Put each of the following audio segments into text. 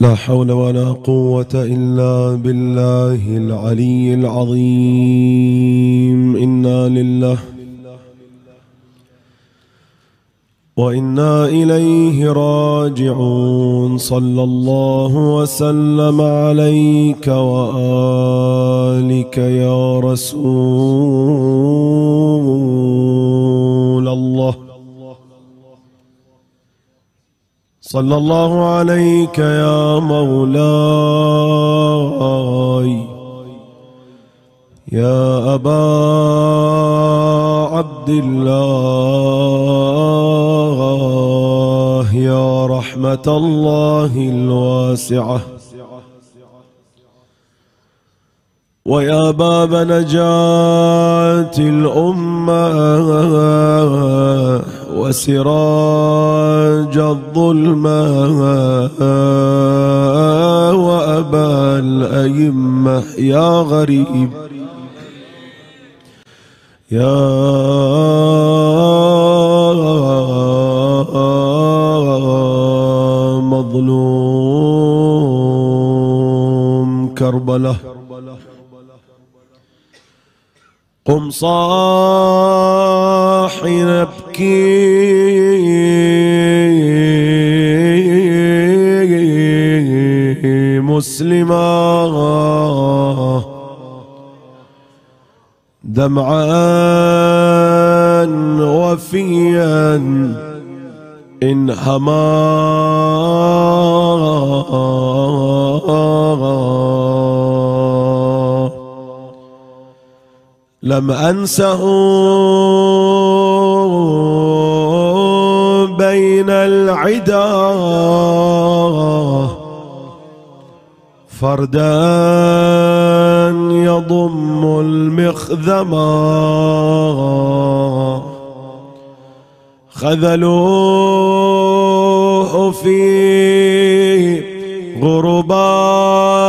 لا حول ولا قوة إلا بالله العلي العظيم. إنا لله وإنا إليه راجعون. صلى الله وسلم عليك وآلك يا رسول الله. صلى الله عليك يا مولاي. يا أبا عبد الله يا رحمة الله الواسعة. ويا باب نجاة الأمة. وسراج الظلمة وأبا الأئمة يا غريب يا مظلوم كربلة. قم صاحي مسلما دمعا وفيا إن هما. لم أنسه بين العدا. فردا يضم المخذما خذلوه في غرباته.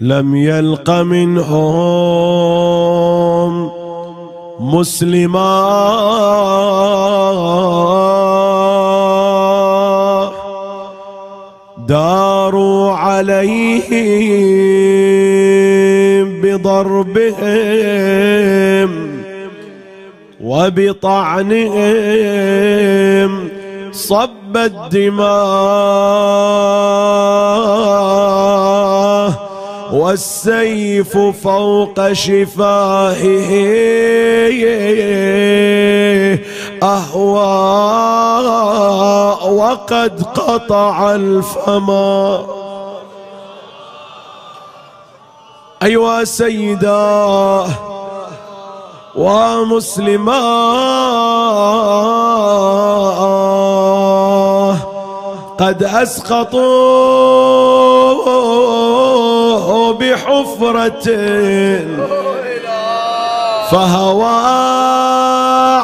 لم يلق منهم مسلما. داروا عليه بضربهم وبطعنهم صب الدماء. والسيف فوق شفاهه. أهوى وقد قطع الفما أيها سيدا ومسلما قد أسقطوه بحفرة فهوى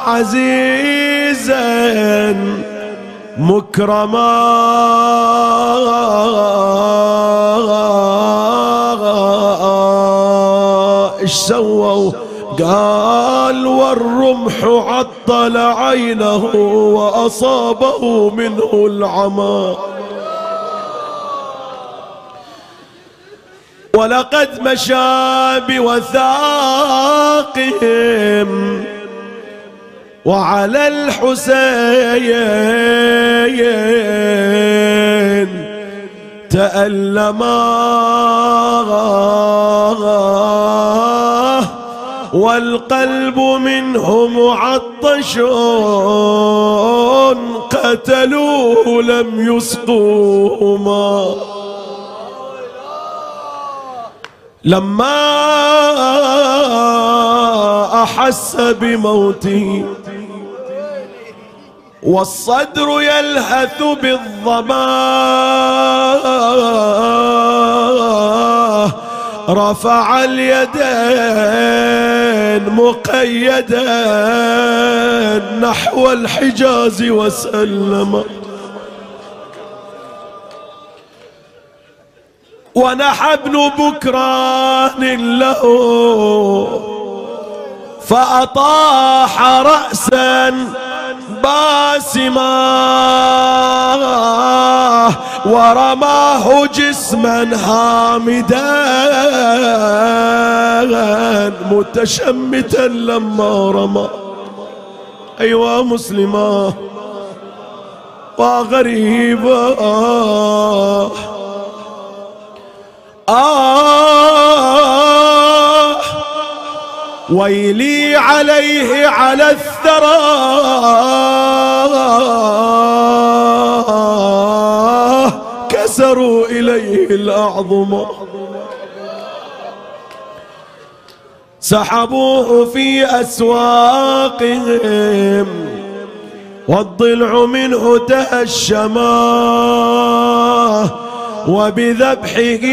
عزيزا مكرما. إيش سووا؟ قال والرمح عطل عينه وأصابه منه العمى. ولقد مشى بوثاقهم وعلى الحسين تألما والقلب منه معطش قتلوه لم يسقوهما لما أحس بموته والصدر يلهث بالظما رفع اليدين مقيدا نحو الحجاز وسلم. ونحى ابن بكران له. فأطاح رأسا باسما ورماه جسما هامدا متشمتا لما رمى. أيوا مسلمة وغريبة آه ويلي عليه على الثرى. كسروا إليه الأعظم. سحبوه في أسواقهم والضلع منه تهشما. وبذبحه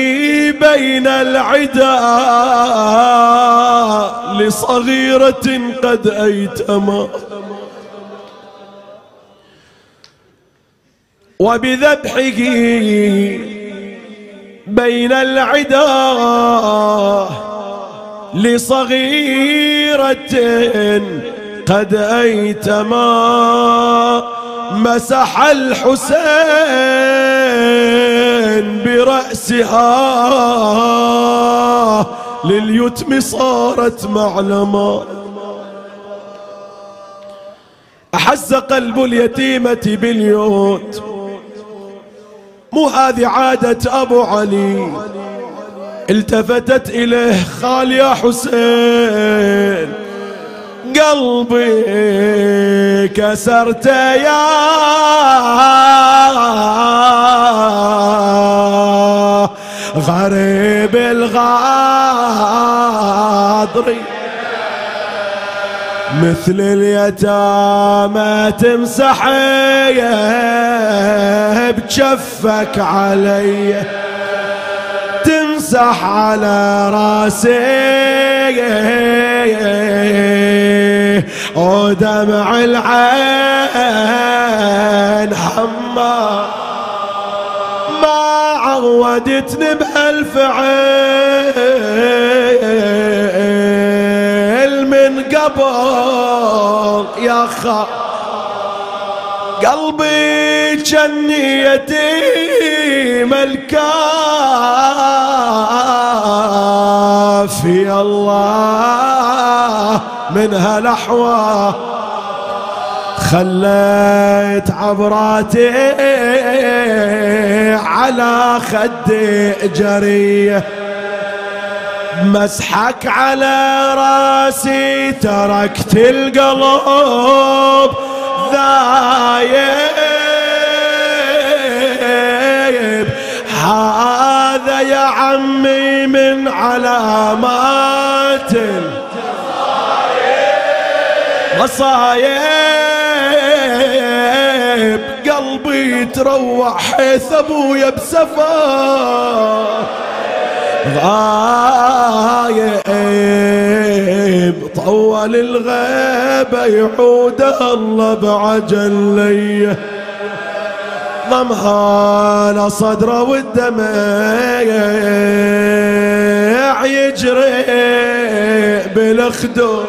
بين العدا لصغيرة قد أيتما. وبذبحه بين العدا لصغيرة قد أيتما. مسح الحسين برأسها لليتم صارت معلما. أحز قلب اليتيمة باليوت. مو هذه عادة أبو علي. التفتت إليه خال يا حسين. قلبي كسرت يا غريب الغاضري مثل اليتامى تمسح بجفك علي. تمسح على راسي. ودمع العين حما. ما عودتني بهالفعل من قبل يا خا قلبي جني يتيم الكافي الله. من هالأحوال خليت عبراتي على خدي جريه. مسحك على راسي تركت القلب ذايب. هذا يا عمي من علامات مصايب قلبي تروح حيث أبويا بسفر. غايب طول الغيبة يعود الله بعجل ضمها صدره والدمع يجري بالخدود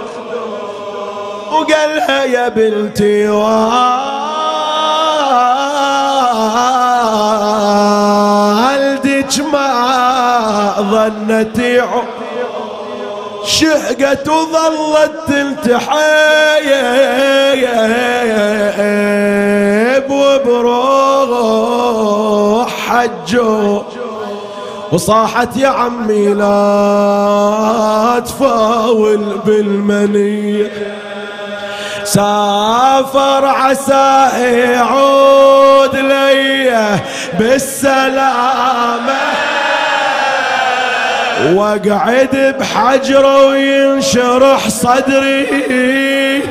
وقالها يا بنتي والدك ما ظنتي شهقت وظلت تلتحيب وبروح حجو وصاحت يا عمي لا تفاول بالمنيه سافر عساه يعود لي بالسلامة. واقعد بحجره وينشرح صدري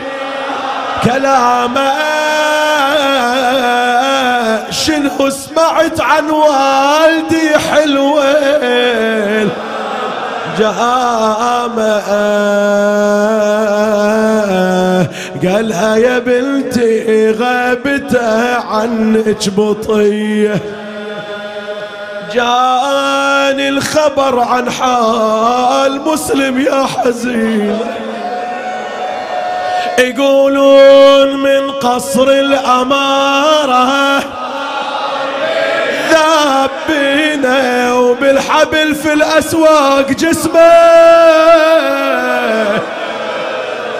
كلامه. شنو سمعت عن والدي حلوين؟ جامه قالها يا بنتي غابته عنك بطية. جاني الخبر عن حال مسلم يا حزين. يقولون من قصر الأمارة ذاب بينا وبالحبل في الأسواق جسمه.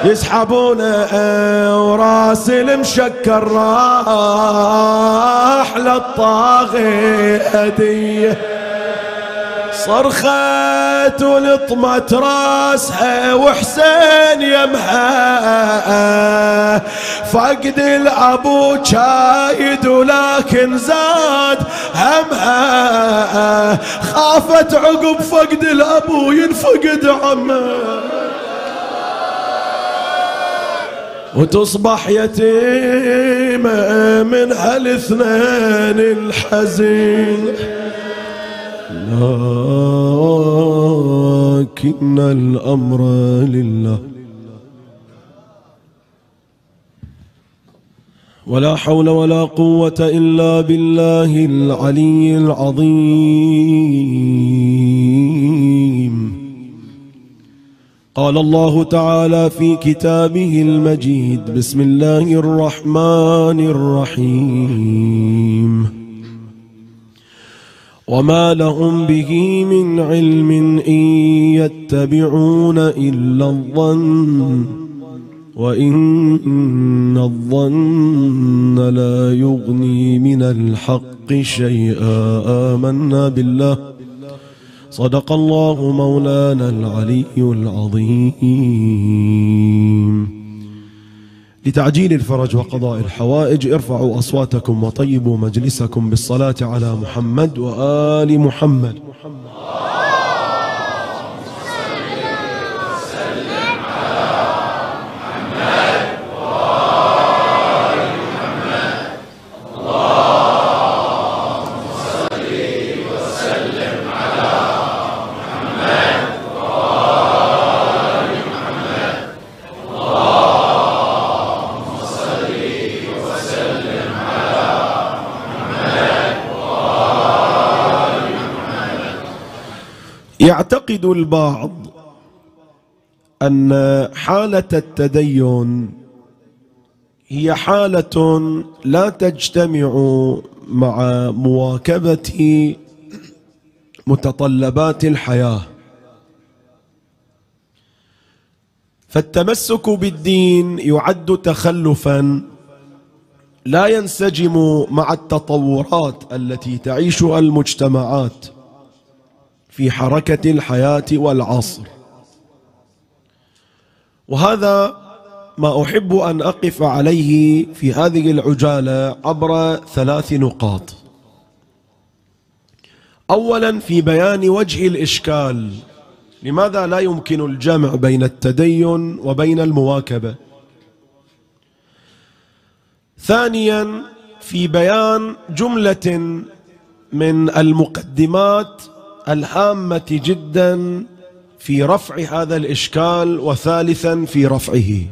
يسحبونه وراس المشكر راح للطاغي هديه صرخت ولطمت راسها وحسين يمها. فقد الأبو شايد ولكن زاد همها. خافت عقب فقد الأبو ينفقد عمه. وتصبح يتيمة من هالاثنين الحزين. لكن الأمر لله. ولا حول ولا قوة إلا بالله العلي العظيم. قال الله تعالى في كتابه المجيد بسم الله الرحمن الرحيم. وما لهم به من علم إن يتبعون إلا الظن وإن الظن لا يغني من الحق شيئا. آمنا بالله. صدق الله مولانا العلي العظيم. لتعجيل الفرج وقضاء الحوائج ارفعوا أصواتكم وطيبوا مجلسكم بالصلاة على محمد وآل محمد. يعتقد البعض أن حالة التدين هي حالة لا تجتمع مع مواكبة متطلبات الحياة. فالتمسك بالدين يعد تخلفا لا ينسجم مع التطورات التي تعيشها المجتمعات. في حركة الحياة والعصر. وهذا ما أحب أن أقف عليه في هذه العجالة عبر ثلاث نقاط. أولا في بيان وجه الإشكال. لماذا لا يمكن الجمع بين التدين وبين المواكبة؟ ثانيا في بيان جملة من المقدمات الهامة جدا في رفع هذا الإشكال وثالثا في رفعه.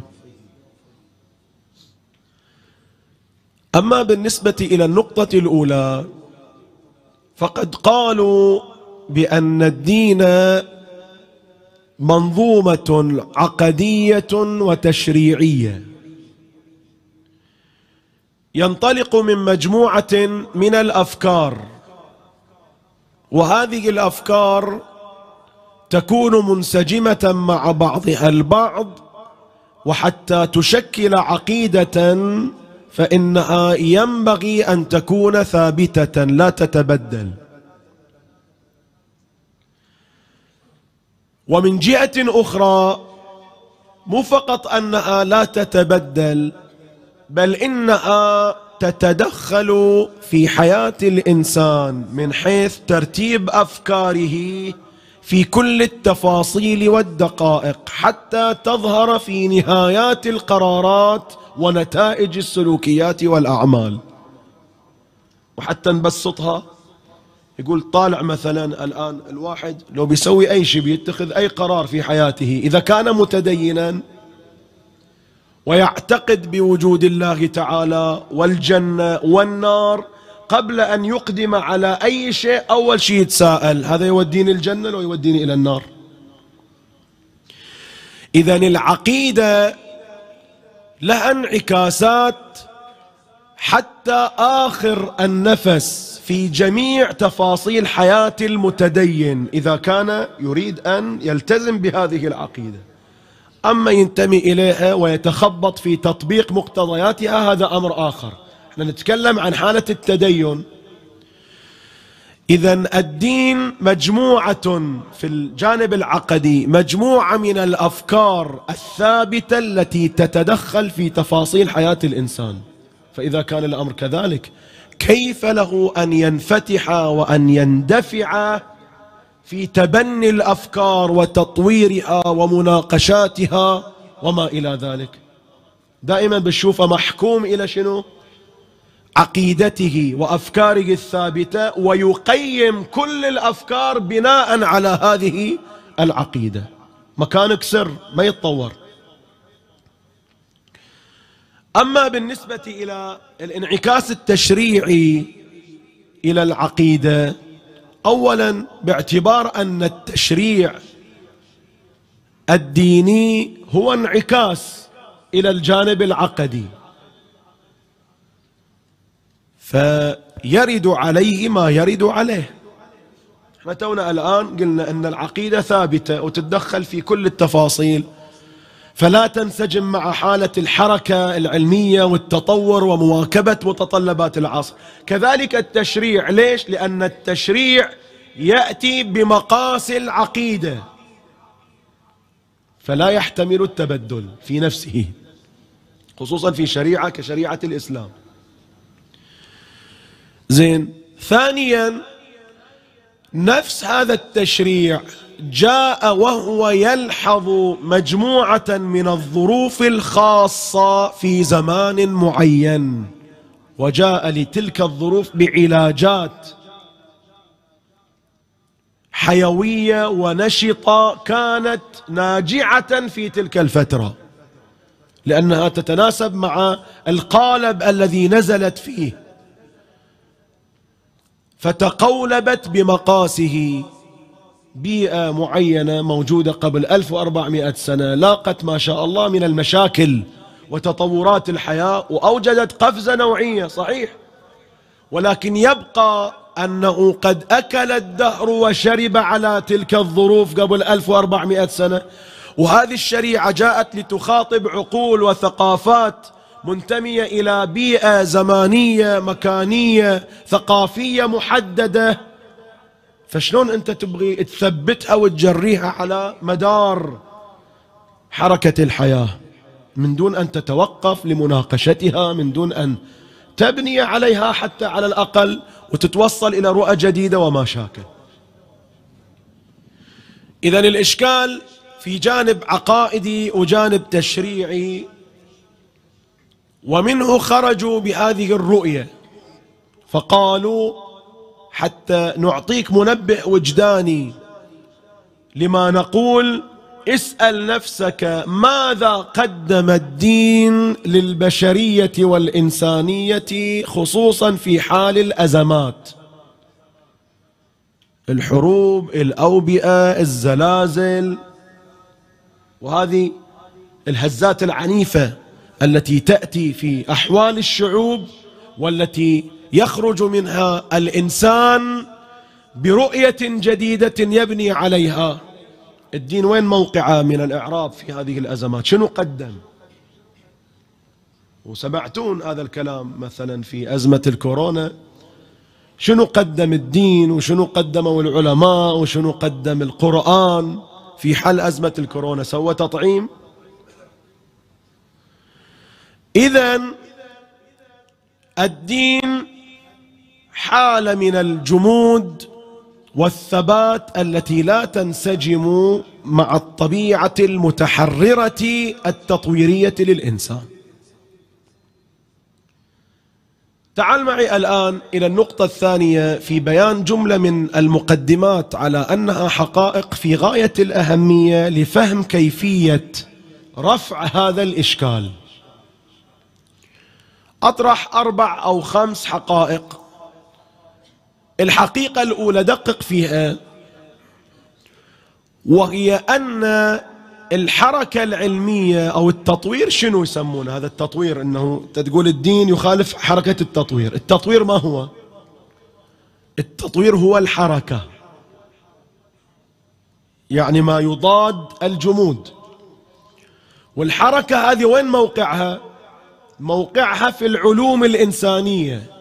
أما بالنسبة إلى النقطة الأولى فقد قالوا بأن الدين منظومة عقدية وتشريعية. ينطلق من مجموعة من الأفكار وهذه الأفكار تكون منسجمة مع بعضها البعض وحتى تشكل عقيدة فإنها ينبغي أن تكون ثابتة لا تتبدل. ومن جهة أخرى مو فقط أنها لا تتبدل بل إنها تتدخل في حياة الإنسان من حيث ترتيب أفكاره في كل التفاصيل والدقائق حتى تظهر في نهايات القرارات ونتائج السلوكيات والأعمال. وحتى نبسطها يقول طالع مثلا الآن الواحد لو بيسوي أي شيء بيتخذ أي قرار في حياته إذا كان متدينا ويعتقد بوجود الله تعالى والجنة والنار قبل أن يقدم على أي شيء أول شيء يتساءل هذا يوديني الجنة لو يوديني إلى النار. إذا العقيدة لها انعكاسات حتى آخر النفس في جميع تفاصيل حياة المتدين إذا كان يريد أن يلتزم بهذه العقيدة. أما ينتمي إليها ويتخبط في تطبيق مقتضياتها هذا أمر آخر. إحنا نتكلم عن حالة التدين. إذا الدين مجموعة في الجانب العقدي مجموعة من الأفكار الثابتة التي تتدخل في تفاصيل حياة الإنسان. فإذا كان الأمر كذلك كيف له أن ينفتح وأن يندفع في تبني الأفكار وتطويرها ومناقشاتها وما إلى ذلك. دائما بشوفه محكوم إلى شنو؟ عقيدته وأفكاره الثابتة ويقيم كل الأفكار بناء على هذه العقيدة. مكانك سر ما يتطور. أما بالنسبة إلى الانعكاس التشريعي إلى العقيدة أولا باعتبار أن التشريع الديني هو انعكاس إلى الجانب العقدي. فيرد عليه ما يرد عليه. إحنا تونا الآن قلنا أن العقيدة ثابتة وتتدخل في كل التفاصيل. فلا تنسجم مع حالة الحركة العلمية والتطور ومواكبة متطلبات العصر. كذلك التشريع ليش؟ لأن التشريع يأتي بمقاس العقيدة. فلا يحتمل التبدل في نفسه خصوصا في شريعة كشريعة الإسلام. زين ثانيا نفس هذا التشريع جاء وهو يلحظ مجموعة من الظروف الخاصة في زمان معين وجاء لتلك الظروف بعلاجات حيوية ونشطة كانت ناجعة في تلك الفترة لأنها تتناسب مع القالب الذي نزلت فيه فتقولبت بمقاسه. بيئة معينة موجودة قبل 1400 سنة لاقت ما شاء الله من المشاكل وتطورات الحياة وأوجدت قفزة نوعية صحيح؟ ولكن يبقى أنه قد أكل الدهر وشرب على تلك الظروف قبل 1400 سنة. وهذه الشريعة جاءت لتخاطب عقول وثقافات منتمية إلى بيئة زمانية مكانية ثقافية محددة فشلون أنت تبغي تثبتها وتجريها على مدار حركة الحياة؟ من دون أن تتوقف لمناقشتها من دون أن تبني عليها حتى على الأقل وتتوصل إلى رؤى جديدة وما شاكل. إذا الإشكال في جانب عقائدي وجانب تشريعي ومنه خرجوا بهذه الرؤية فقالوا حتى نعطيك منبه وجداني. لما نقول اسأل نفسك ماذا قدم الدين للبشرية والإنسانية خصوصا في حال الأزمات؟ الحروب الأوبئة الزلازل. وهذه الهزات العنيفة التي تأتي في أحوال الشعوب والتي يخرج منها الإنسان برؤية جديدة يبني عليها. الدين وين موقعه من الإعراب في هذه الأزمات؟ شنو قدم؟ وسمعتون هذا الكلام مثلا في أزمة الكورونا. شنو قدم الدين؟ وشنو قدموا العلماء؟ وشنو قدم القرآن في حل أزمة الكورونا؟ سوى تطعيم. إذا الدين حالة من الجمود والثبات التي لا تنسجم مع الطبيعة المتحررة التطويرية للإنسان. تعال معي الآن إلى النقطة الثانية في بيان جملة من المقدمات على أنها حقائق في غاية الأهمية لفهم كيفية رفع هذا الإشكال. أطرح أربع أو خمس حقائق الحقيقة الأولى دقق فيها وهي أن الحركة العلمية أو التطوير شنو يسمونه؟ هذا التطوير أنه تقول الدين يخالف حركة التطوير التطوير ما هو؟ التطوير هو الحركة. يعني ما يضاد الجمود. والحركة هذه وين موقعها؟ موقعها في العلوم الإنسانية.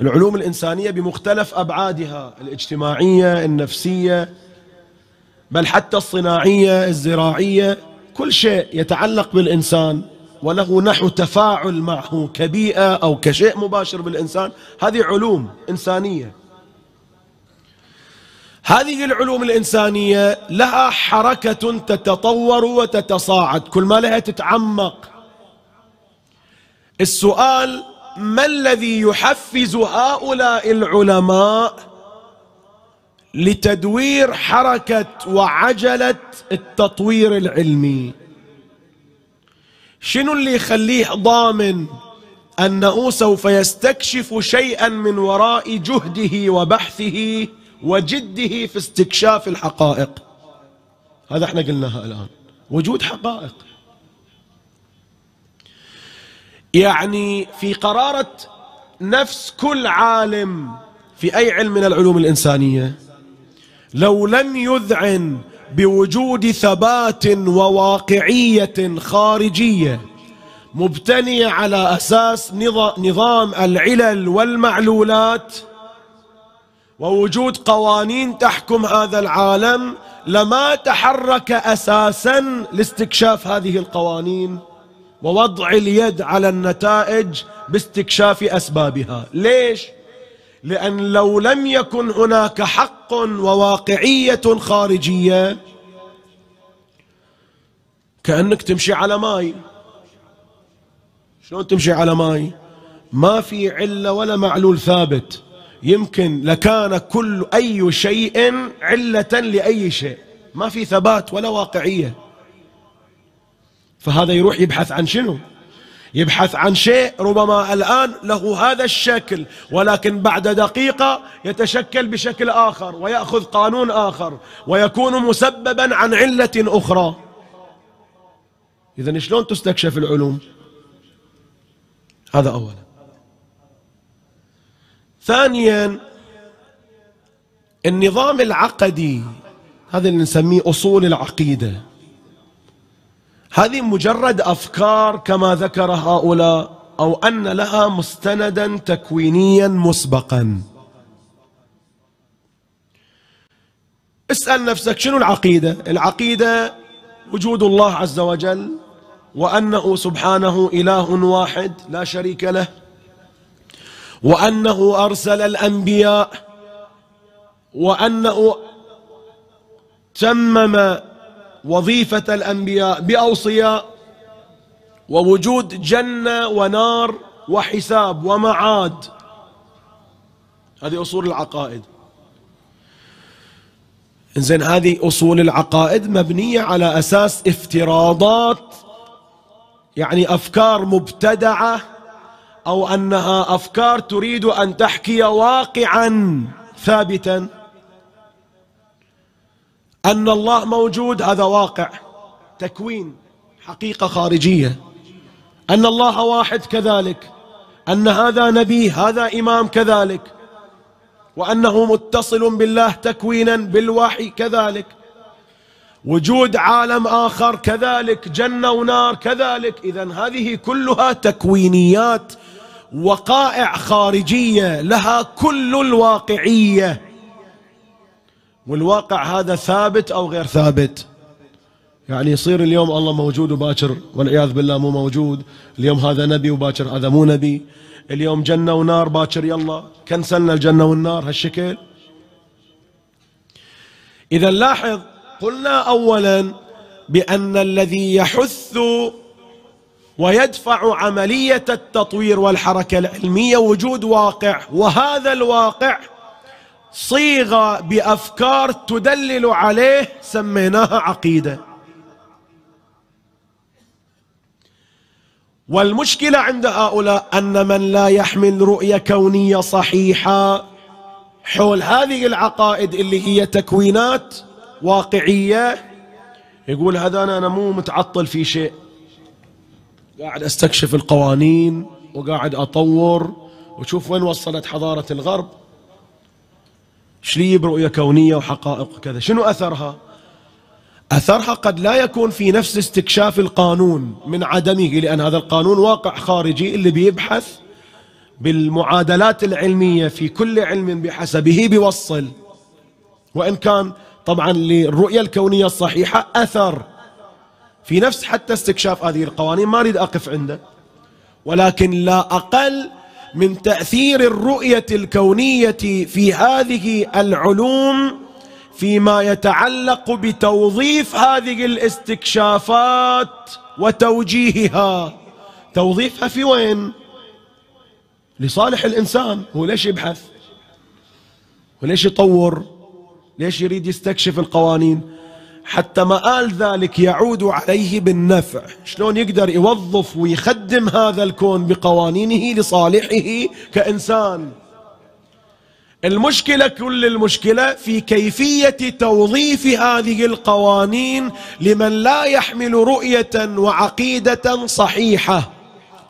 العلوم الإنسانية بمختلف أبعادها الاجتماعية النفسية بل حتى الصناعية الزراعية كل شيء يتعلق بالإنسان وله نحو تفاعل معه كبيئة أو كشيء مباشر بالإنسان. هذه علوم إنسانية. هذه العلوم الإنسانية لها حركة تتطور وتتصاعد. كل ما لها تتعمق. السؤال ما الذي يحفز هؤلاء العلماء لتدوير حركة وعجلة التطوير العلمي؟ شنو اللي يخليه ضامن أنه سوف يستكشف شيئا من وراء جهده وبحثه وجده في استكشاف الحقائق؟ هذا إحنا قلناها الآن. وجود حقائق. يعني في قرارة نفس كل عالم في أي علم من العلوم الإنسانية. لو لم يذعن بوجود ثبات وواقعية خارجية مبتنية على أساس نظام العلل والمعلولات ووجود قوانين تحكم هذا العالم لما تحرك أساسا لاستكشاف هذه القوانين. ووضع اليد على النتائج باستكشاف أسبابها. ليش؟ لأن لو لم يكن هناك حق وواقعية خارجية كأنك تمشي على ماي. شلون تمشي على ماي؟ ما في علة ولا معلول ثابت. يمكن لكان كل أي شيء علة لأي شيء. ما في ثبات ولا واقعية. فهذا يروح يبحث عن شنو؟ يبحث عن شيء ربما الآن له هذا الشكل ولكن بعد دقيقة يتشكل بشكل آخر ويأخذ قانون آخر ويكون مسببا عن علة أخرى. إذا شلون تستكشف العلوم؟ هذا أولا. ثانيا النظام العقدي هذا اللي نسميه أصول العقيدة. هذه مجرد أفكار كما ذكر هؤلاء أو أن لها مستندا تكوينيا مسبقا. اسأل نفسك شنو العقيدة؟ العقيدة وجود الله عز وجل وأنه سبحانه إله واحد لا شريك له وأنه أرسل الأنبياء وأنه تمم وظيفة الأنبياء بأوصياء ووجود جنة ونار وحساب ومعاد. هذه أصول العقائد. إنزين هذه أصول العقائد مبنية على أساس افتراضات يعني أفكار مبتدعة أو أنها أفكار تريد أن تحكي واقعا ثابتا. أن الله موجود هذا واقع. تكوين حقيقة خارجية. أن الله واحد كذلك. أن هذا نبي هذا إمام كذلك. وأنه متصل بالله تكوينا بالوحي كذلك. وجود عالم آخر كذلك جنة ونار كذلك. إذا هذه كلها تكوينيات وقائع خارجية لها كل الواقعية. والواقع هذا ثابت أو غير ثابت؟ يعني يصير اليوم الله موجود وباكر والعياذ بالله مو موجود اليوم هذا نبي وباكر هذا مو نبي اليوم جنة ونار باكر يلا كنسلنا الجنة والنار هالشكل. إذا لاحظ قلنا أولا بأن الذي يحث ويدفع عملية التطوير والحركة العلمية وجود واقع وهذا الواقع صيغة بأفكار تدلل عليه سميناها عقيدة. والمشكلة عند هؤلاء أن من لا يحمل رؤية كونية صحيحة حول هذه العقائد اللي هي تكوينات واقعية يقول هذا أنا مو متعطل في شيء. قاعد أستكشف القوانين وقاعد أطور وشوف وين وصلت حضارة الغرب. شلي برؤية كونية وحقائق وكذا. شنو أثرها؟ أثرها قد لا يكون في نفس استكشاف القانون من عدمه لأن هذا القانون واقع خارجي اللي بيبحث بالمعادلات العلمية في كل علم بحسبه بيوصل. وإن كان طبعا للرؤية الكونية الصحيحة أثر. في نفس حتى استكشاف هذه القوانين ما أريد أقف عنده. ولكن لا أقل من تأثير الرؤية الكونية في هذه العلوم فيما يتعلق بتوظيف هذه الاستكشافات وتوجيهها. توظيفها في وين؟ لصالح الإنسان. هو ليش يبحث؟ وليش يطور؟ ليش يريد يستكشف القوانين؟ حتى مآل ذلك يعود عليه بالنفع. شلون يقدر يوظف ويخدم هذا الكون بقوانينه لصالحه كإنسان؟ المشكلة كل المشكلة في كيفية توظيف هذه القوانين لمن لا يحمل رؤية وعقيدة صحيحة.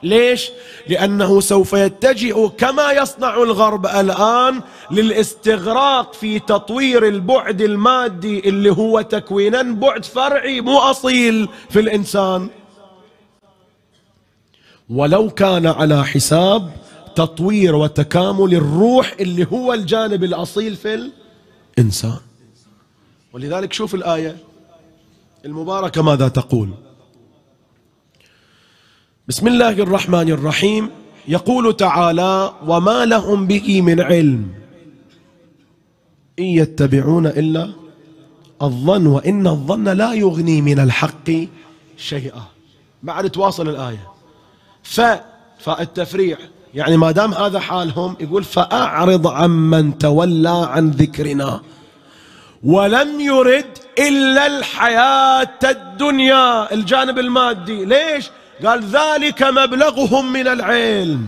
ليش؟ لأنه سوف يتجه كما يصنع الغرب الآن للاستغراق في تطوير البعد المادي اللي هو تكوينا بعد فرعي مو أصيل في الإنسان. ولو كان على حساب تطوير وتكامل الروح اللي هو الجانب الأصيل في الإنسان. ولذلك شوف الآية المباركة ماذا تقول. بسم الله الرحمن الرحيم. يقول تعالى وما لهم به من علم. إن يتبعون إلا الظن وإن الظن لا يغني من الحق شيئا. بعد تواصل الآية. ف فالتفريع يعني ما دام هذا حالهم يقول فأعرض عمن تولى عن ذكرنا ولم يرد إلا الحياة الدنيا. الجانب المادي. ليش؟ قال ذلك مبلغهم من العلم.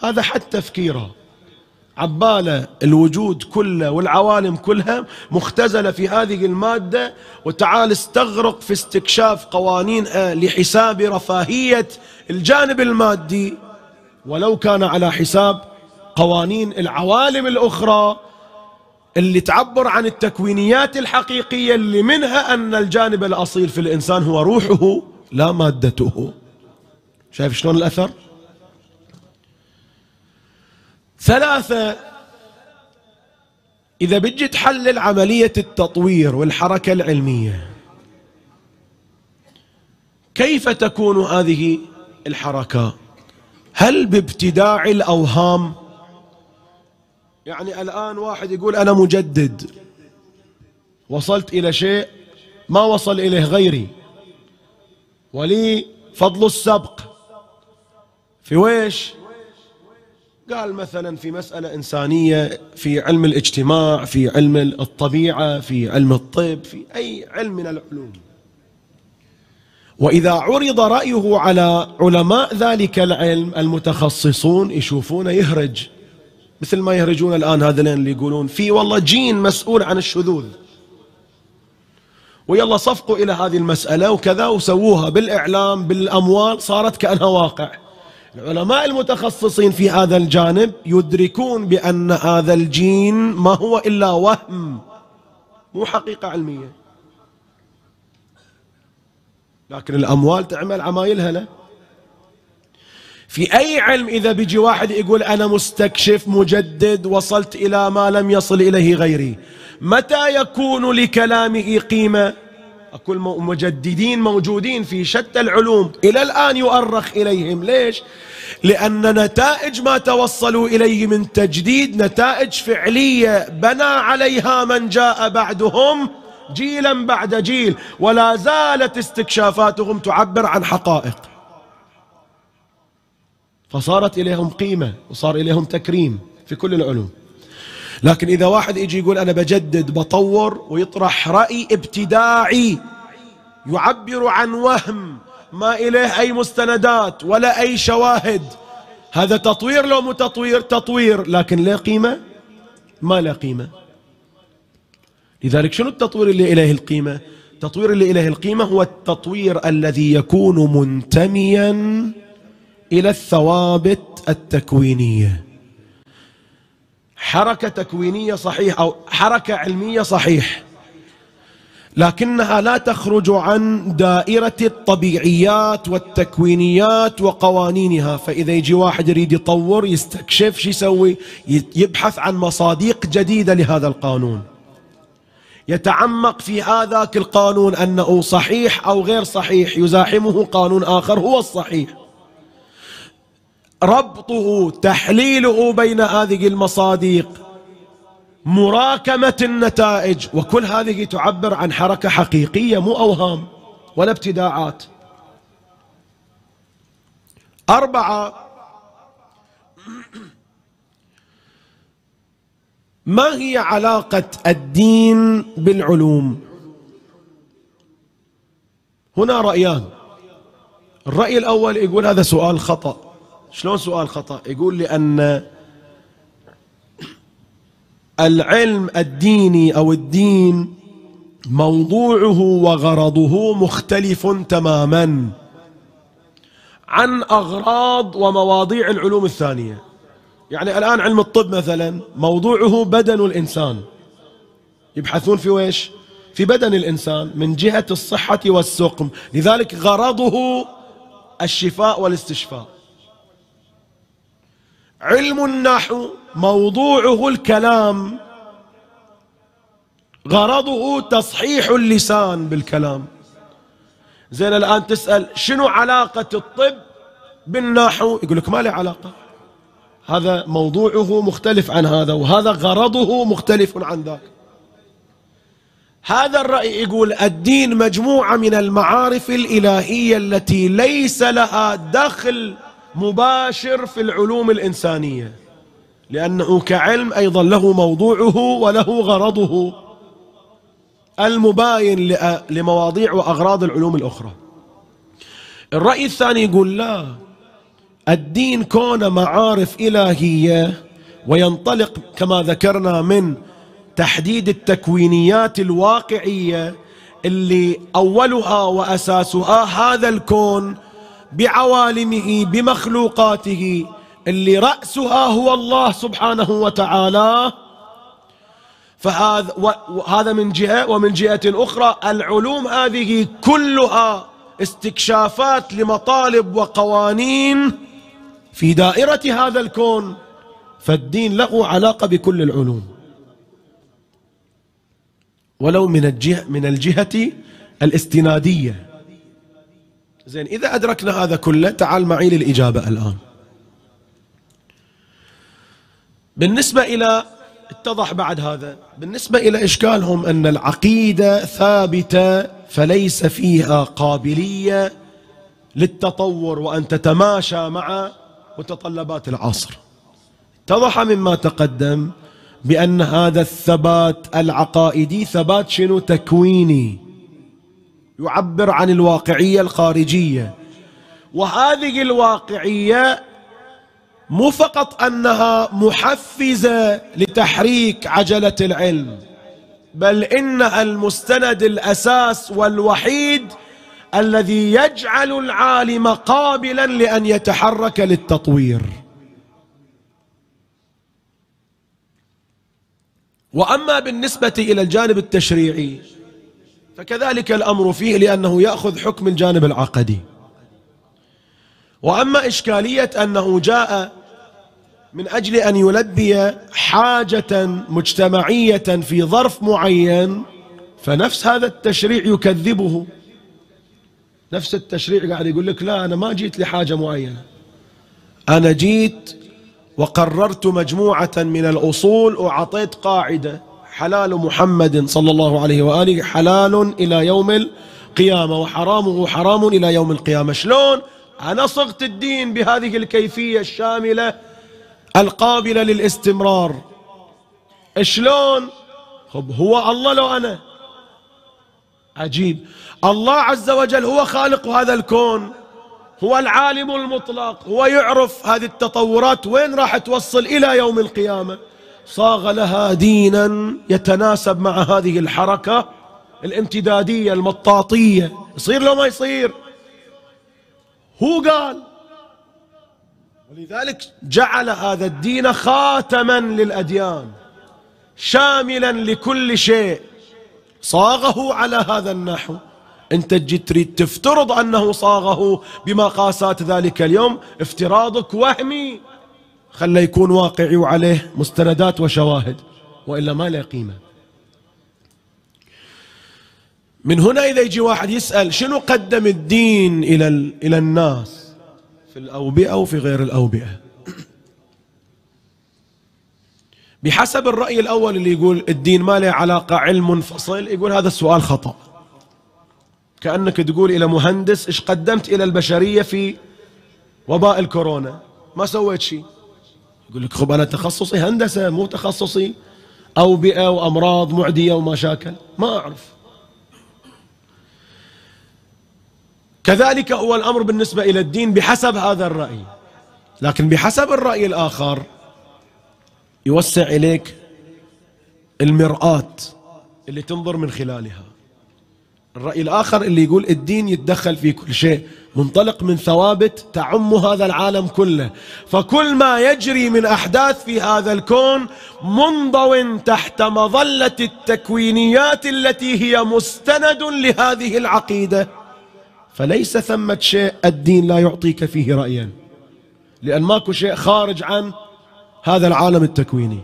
هذا حد تفكيره. عبالة الوجود كله والعوالم كلها مختزلة في هذه المادة وتعال استغرق في استكشاف قوانينها لحساب رفاهية الجانب المادي. ولو كان على حساب قوانين العوالم الأخرى اللي تعبر عن التكوينيات الحقيقية اللي منها أن الجانب الأصيل في الإنسان هو روحه. لا مادته. شايف شلون الأثر؟ ثلاثة إذا بجي تحلل عملية التطوير والحركة العلمية كيف تكون هذه الحركة؟ هل بابتداع الأوهام؟ يعني الآن واحد يقول أنا مجدد وصلت إلى شيء ما وصل إليه غيري. ولي فضل السبق. في ويش؟ قال مثلا في مسألة إنسانية في علم الاجتماع في علم الطبيعة في علم الطب في أي علم من العلوم. وإذا عرض رأيه على علماء ذلك العلم المتخصصون يشوفونه يهرج. مثل ما يهرجون الآن هذين اللي يقولون في والله جين مسؤول عن الشذوذ. ويلا صفقوا إلى هذه المسألة وكذا وسووها بالإعلام بالأموال صارت كأنها واقع. العلماء المتخصصين في هذا الجانب يدركون بأن هذا الجين ما هو إلا وهم مو حقيقة علمية. لكن الأموال تعمل عمايلها له. في أي علم إذا بيجي واحد يقول أنا مستكشف مجدد وصلت إلى ما لم يصل إليه غيري؟ متى يكون لكلامه قيمة أقول مجددين موجودين في شتى العلوم. إلى الآن يؤرخ إليهم. ليش؟ لأن نتائج ما توصلوا إليه من تجديد نتائج فعلية. بنى عليها من جاء بعدهم جيلا بعد جيل ولا زالت استكشافاتهم تعبر عن حقائق. فصارت إليهم قيمة وصار إليهم تكريم في كل العلوم. لكن إذا واحد يجي يقول أنا بجدد بطور ويطرح رأي ابتداعي يعبر عن وهم ما إليه أي مستندات ولا أي شواهد. هذا تطوير لو مو تطوير تطوير. لكن لا قيمة؟ ما له قيمة. لذلك شنو التطوير اللي إليه القيمة؟ التطوير اللي إليه القيمة هو التطوير الذي يكون منتميا إلى الثوابت التكوينية. حركة تكوينية صحيح أو حركة علمية صحيح لكنها لا تخرج عن دائرة الطبيعيات والتكوينيات وقوانينها. فإذا يجي واحد يريد يطور يستكشف شو يسوي؟ يبحث عن مصاديق جديدة لهذا القانون. يتعمق في هذاك القانون أنه صحيح أو غير صحيح يزاحمه قانون آخر هو الصحيح. ربطه تحليله بين هذه المصاديق مراكمة النتائج وكل هذه تعبر عن حركة حقيقية مو أوهام ولا ابتداعات. أربعة ما هي علاقة الدين بالعلوم؟ هنا رأيان. الرأي الأول يقول هذا سؤال خطأ. شلون سؤال خطأ؟ يقول لأن العلم الديني أو الدين موضوعه وغرضه مختلف تماما عن أغراض ومواضيع العلوم الثانية. يعني الآن علم الطب مثلا موضوعه بدن الإنسان. يبحثون في ويش؟ في بدن الإنسان من جهة الصحة والسقم. لذلك غرضه الشفاء والاستشفاء. علم النحو موضوعه الكلام غرضه تصحيح اللسان بالكلام. زين الآن تسأل شنو علاقة الطب بالنحو؟ يقول لك ما له علاقة. هذا موضوعه مختلف عن هذا وهذا غرضه مختلف عن ذاك. هذا الرأي يقول الدين مجموعة من المعارف الإلهية التي ليس لها دخل مباشر في العلوم الإنسانية لأنه كعلم أيضا له موضوعه وله غرضه المباين لمواضيع وأغراض العلوم الأخرى. الرأي الثاني يقول لا الدين كون معارف إلهية وينطلق كما ذكرنا من تحديد التكوينيات الواقعية اللي أولها وأساسها هذا الكون بعوالمه بمخلوقاته. اللي رأسها هو الله سبحانه وتعالى. فهذا وهذا من جهة ومن جهة أخرى العلوم هذه كلها استكشافات لمطالب وقوانين في دائرة هذا الكون. فالدين له علاقة بكل العلوم. ولو من الجهة من الجهة الاستنادية. زين إذا أدركنا هذا كله تعال معي للإجابة الآن. بالنسبة إلى اتضح بعد هذا. بالنسبة إلى إشكالهم أن العقيدة ثابتة فليس فيها قابلية للتطور وأن تتماشى مع متطلبات العصر. اتضح مما تقدم بأن هذا الثبات العقائدي ثبات شنو؟ تكويني. يعبر عن الواقعية الخارجية. وهذه الواقعية مو فقط أنها محفزة لتحريك عجلة العلم بل إنها المستند الأساس والوحيد الذي يجعل العالم قابلا لأن يتحرك للتطوير. وأما بالنسبة إلى الجانب التشريعي فكذلك الأمر فيه لأنه يأخذ حكم الجانب العقدي. وأما إشكالية أنه جاء من أجل أن يلبي حاجة مجتمعية في ظرف معين فنفس هذا التشريع يكذبه. نفس التشريع قاعد يقول لك لا أنا ما جيت لحاجة معينة. أنا جيت وقررت مجموعة من الأصول وعطيت قاعدة. حلال محمد صلى الله عليه وآله حلال إلى يوم القيامة وحرامه حرام إلى يوم القيامة. شلون؟ أنا صغت الدين بهذه الكيفية الشاملة القابلة للاستمرار. شلون؟ خب هو الله لو أنا. عجيب. الله عز وجل هو خالق هذا الكون. هو العالم المطلق. هو يعرف هذه التطورات وين راح توصل إلى يوم القيامة. صاغ لها دينا يتناسب مع هذه الحركة الامتدادية المطاطية. يصير لو ما يصير. هو قال ولذلك جعل هذا الدين خاتما للأديان شاملا لكل شيء. صاغه على هذا النحو. انت تريد تفترض أنه صاغه بمقاسات ذلك اليوم افتراضك وهمي. خله يكون واقعي وعليه مستندات وشواهد وإلا ما له قيمة. من هنا إذا يجي واحد يسأل شنو قدم الدين إلى إلى الناس؟ في الأوبئة وفي غير الأوبئة؟ بحسب الرأي الأول اللي يقول الدين ما له علاقة علم منفصل يقول هذا السؤال خطأ. كأنك تقول إلى مهندس إيش قدمت إلى البشرية في وباء الكورونا؟ ما سويت شيء. يقول لك خب أنا تخصصي هندسة مو تخصصي اوبئه وامراض معدية ومشاكل ما أعرف. كذلك هو الأمر بالنسبة إلى الدين بحسب هذا الرأي. لكن بحسب الرأي الآخر يوسع إليك المرآة اللي تنظر من خلالها. الرأي الآخر اللي يقول الدين يتدخل في كل شيء منطلق من ثوابت تعم هذا العالم كله. فكل ما يجري من أحداث في هذا الكون منضو تحت مظلة التكوينيات التي هي مستند لهذه العقيدة. فليس ثمة شيء الدين لا يعطيك فيه رأيا. لأن ماكو شيء خارج عن هذا العالم التكويني.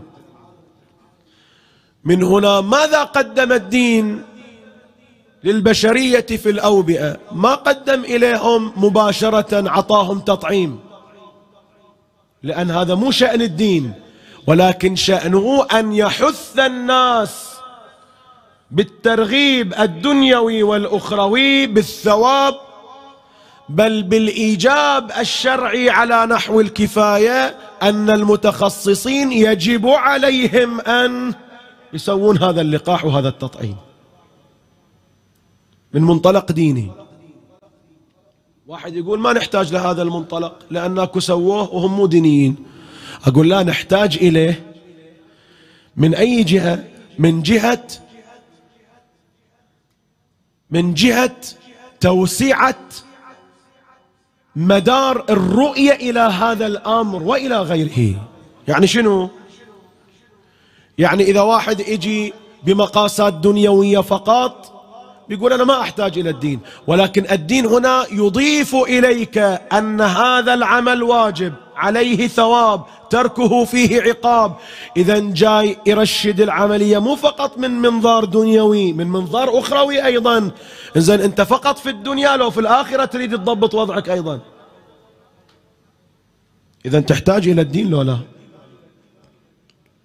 من هنا ماذا قدم الدين؟ للبشرية في الأوبئة. ما قدم إليهم مباشرة عطاهم تطعيم. لأن هذا مو شأن الدين ولكن شأنه أن يحث الناس بالترغيب الدنيوي والأخروي بالثواب بل بالإيجاب الشرعي على نحو الكفاية أن المتخصصين يجب عليهم أن يسوون هذا اللقاح وهذا التطعيم. من منطلق ديني. واحد يقول ما نحتاج لهذا المنطلق لأن أكو سووه وهم مو دينيين. أقول لا نحتاج إليه من أي جهة؟ من جهة من جهة توسعة مدار الرؤية إلى هذا الأمر وإلى غيره. يعني شنو؟ يعني إذا واحد يجي بمقاسات دنيوية فقط بيقول أنا ما أحتاج إلى الدين ولكن الدين هنا يضيف إليك أن هذا العمل واجب عليه ثواب تركه فيه عقاب. إذا جاي يرشد العملية مو فقط من منظار دنيوي من منظار أخروي أيضا. إذن أنت فقط في الدنيا لو في الآخرة تريد تضبط وضعك أيضا. إذا تحتاج إلى الدين لو لا؟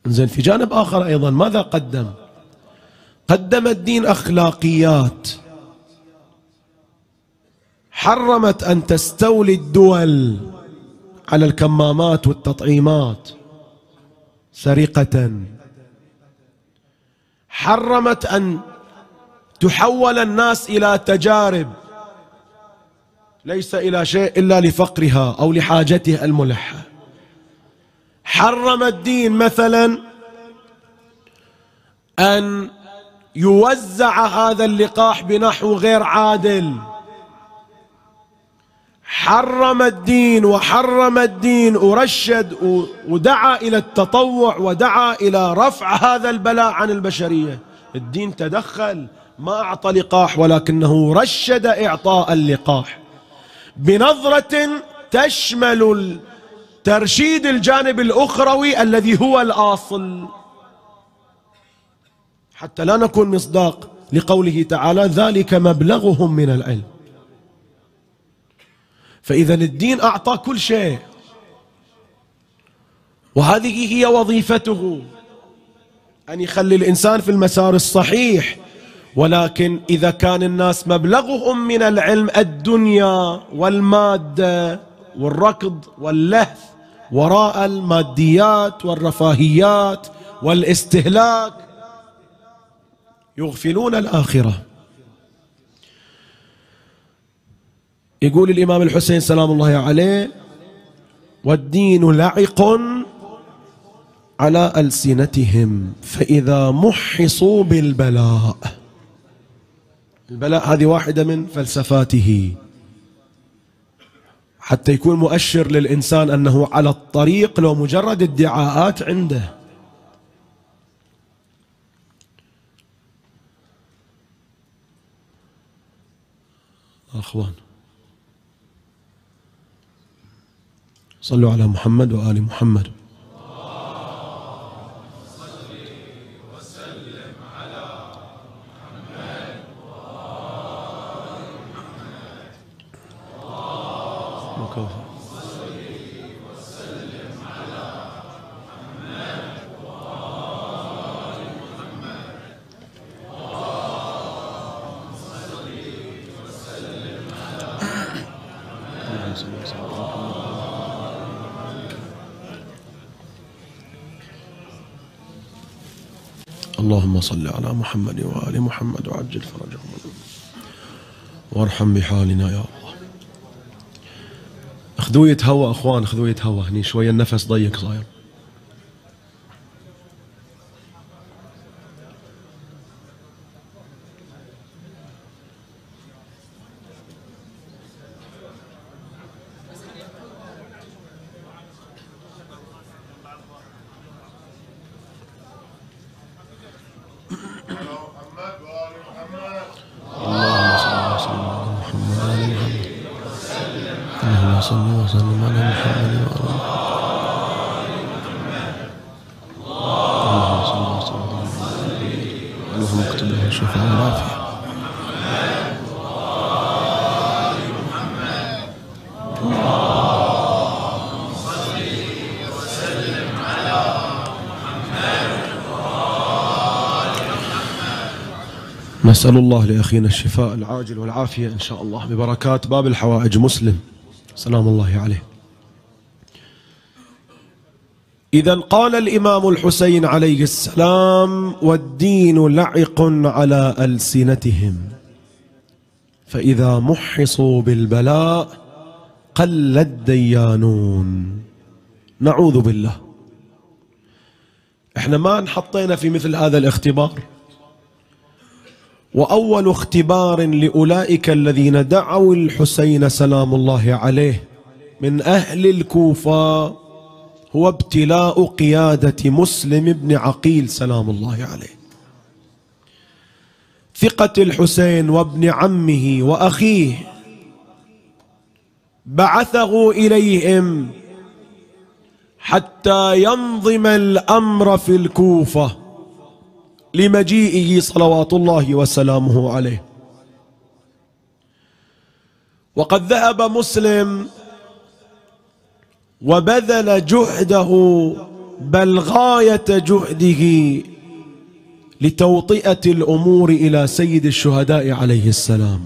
إنزين في جانب آخر أيضا ماذا قدم؟ قدم الدين أخلاقيات. حرمت أن تستولي الدول على الكمامات والتطعيمات سرقة. حرمت أن تحول الناس إلى تجارب ليس إلى شيء إلا لفقرها أو لحاجتها الملحة. حرم الدين مثلا أن يوزع هذا اللقاح بنحو غير عادل. حرم الدين وحرم الدين ورشد ودعا إلى التطوع ودعا إلى رفع هذا البلاء عن البشرية. الدين تدخل ما أعطى لقاح ولكنه رشد إعطاء اللقاح. بنظرة تشمل ترشيد الجانب الأخروي الذي هو الأصل. حتى لا نكون مصداق لقوله تعالى ذلك مبلغهم من العلم. فإذا الدين أعطى كل شيء. وهذه هي وظيفته. أن يخلي الإنسان في المسار الصحيح. ولكن إذا كان الناس مبلغهم من العلم الدنيا والمادة والركض واللهث وراء الماديات والرفاهيات والاستهلاك يغفلون الآخرة. يقول الإمام الحسين سلام الله عليه والدين لعق على ألسنتهم فإذا محصوا بالبلاء. البلاء هذه واحدة من فلسفاته. حتى يكون مؤشر للإنسان أنه على الطريق لو مجرد ادعاءات عنده. أخوان. صلوا على محمد وآل محمد. محمد وآل محمد وعجل فرجهم. وارحم بحالنا يا الله. خذوية هوا أخوان خذوية هوا هني شوية النفس ضيق صاير. نسأل الله لأخينا الشفاء العاجل والعافية إن شاء الله ببركات باب الحوائج مسلم. سلام الله عليه. إذا قال الإمام الحسين عليه السلام والدين لعق على ألسنتهم فإذا محصوا بالبلاء قل الديانون. نعوذ بالله. إحنا ما انحطينا في مثل هذا الاختبار. وأول اختبار لأولئك الذين دعوا الحسين سلام الله عليه من أهل الكوفة هو ابتلاء قيادة مسلم بن عقيل سلام الله عليه. ثقة الحسين وابن عمه وأخيه بعثه إليهم حتى ينظم الأمر في الكوفة. لمجيئه صلوات الله وسلامه عليه. وقد ذهب مسلم وبذل جهده بل غاية جهده لتوطئة الأمور إلى سيد الشهداء عليه السلام.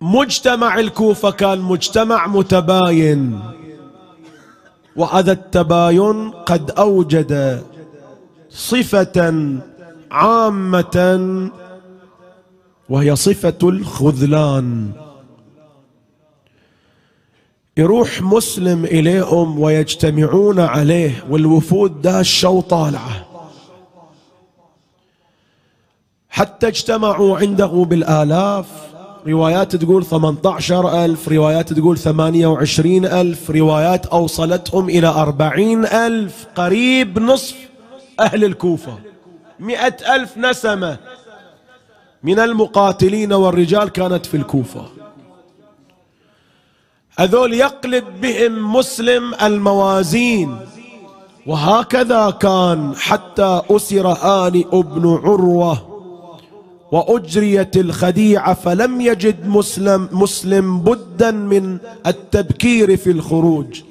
مجتمع الكوفة كان مجتمع متباين. وهذا التباين قد أوجد صفة عامة وهي صفة الخذلان. يروح مسلم إليهم ويجتمعون عليه والوفود داشه وطالعه حتى اجتمعوا عنده بالآلاف. روايات تقول 18 ألف روايات تقول 28 ألف روايات أوصلتهم إلى 40 ألف قريب نصف أهل الكوفة. مئة ألف نسمة من المقاتلين والرجال كانت في الكوفة. هذول يقلب بهم مسلم الموازين. وهكذا كان حتى أسر هانئ بن عروة وأجريت الخديعه فلم يجد مسلم مسلم بدا من التبكير في الخروج.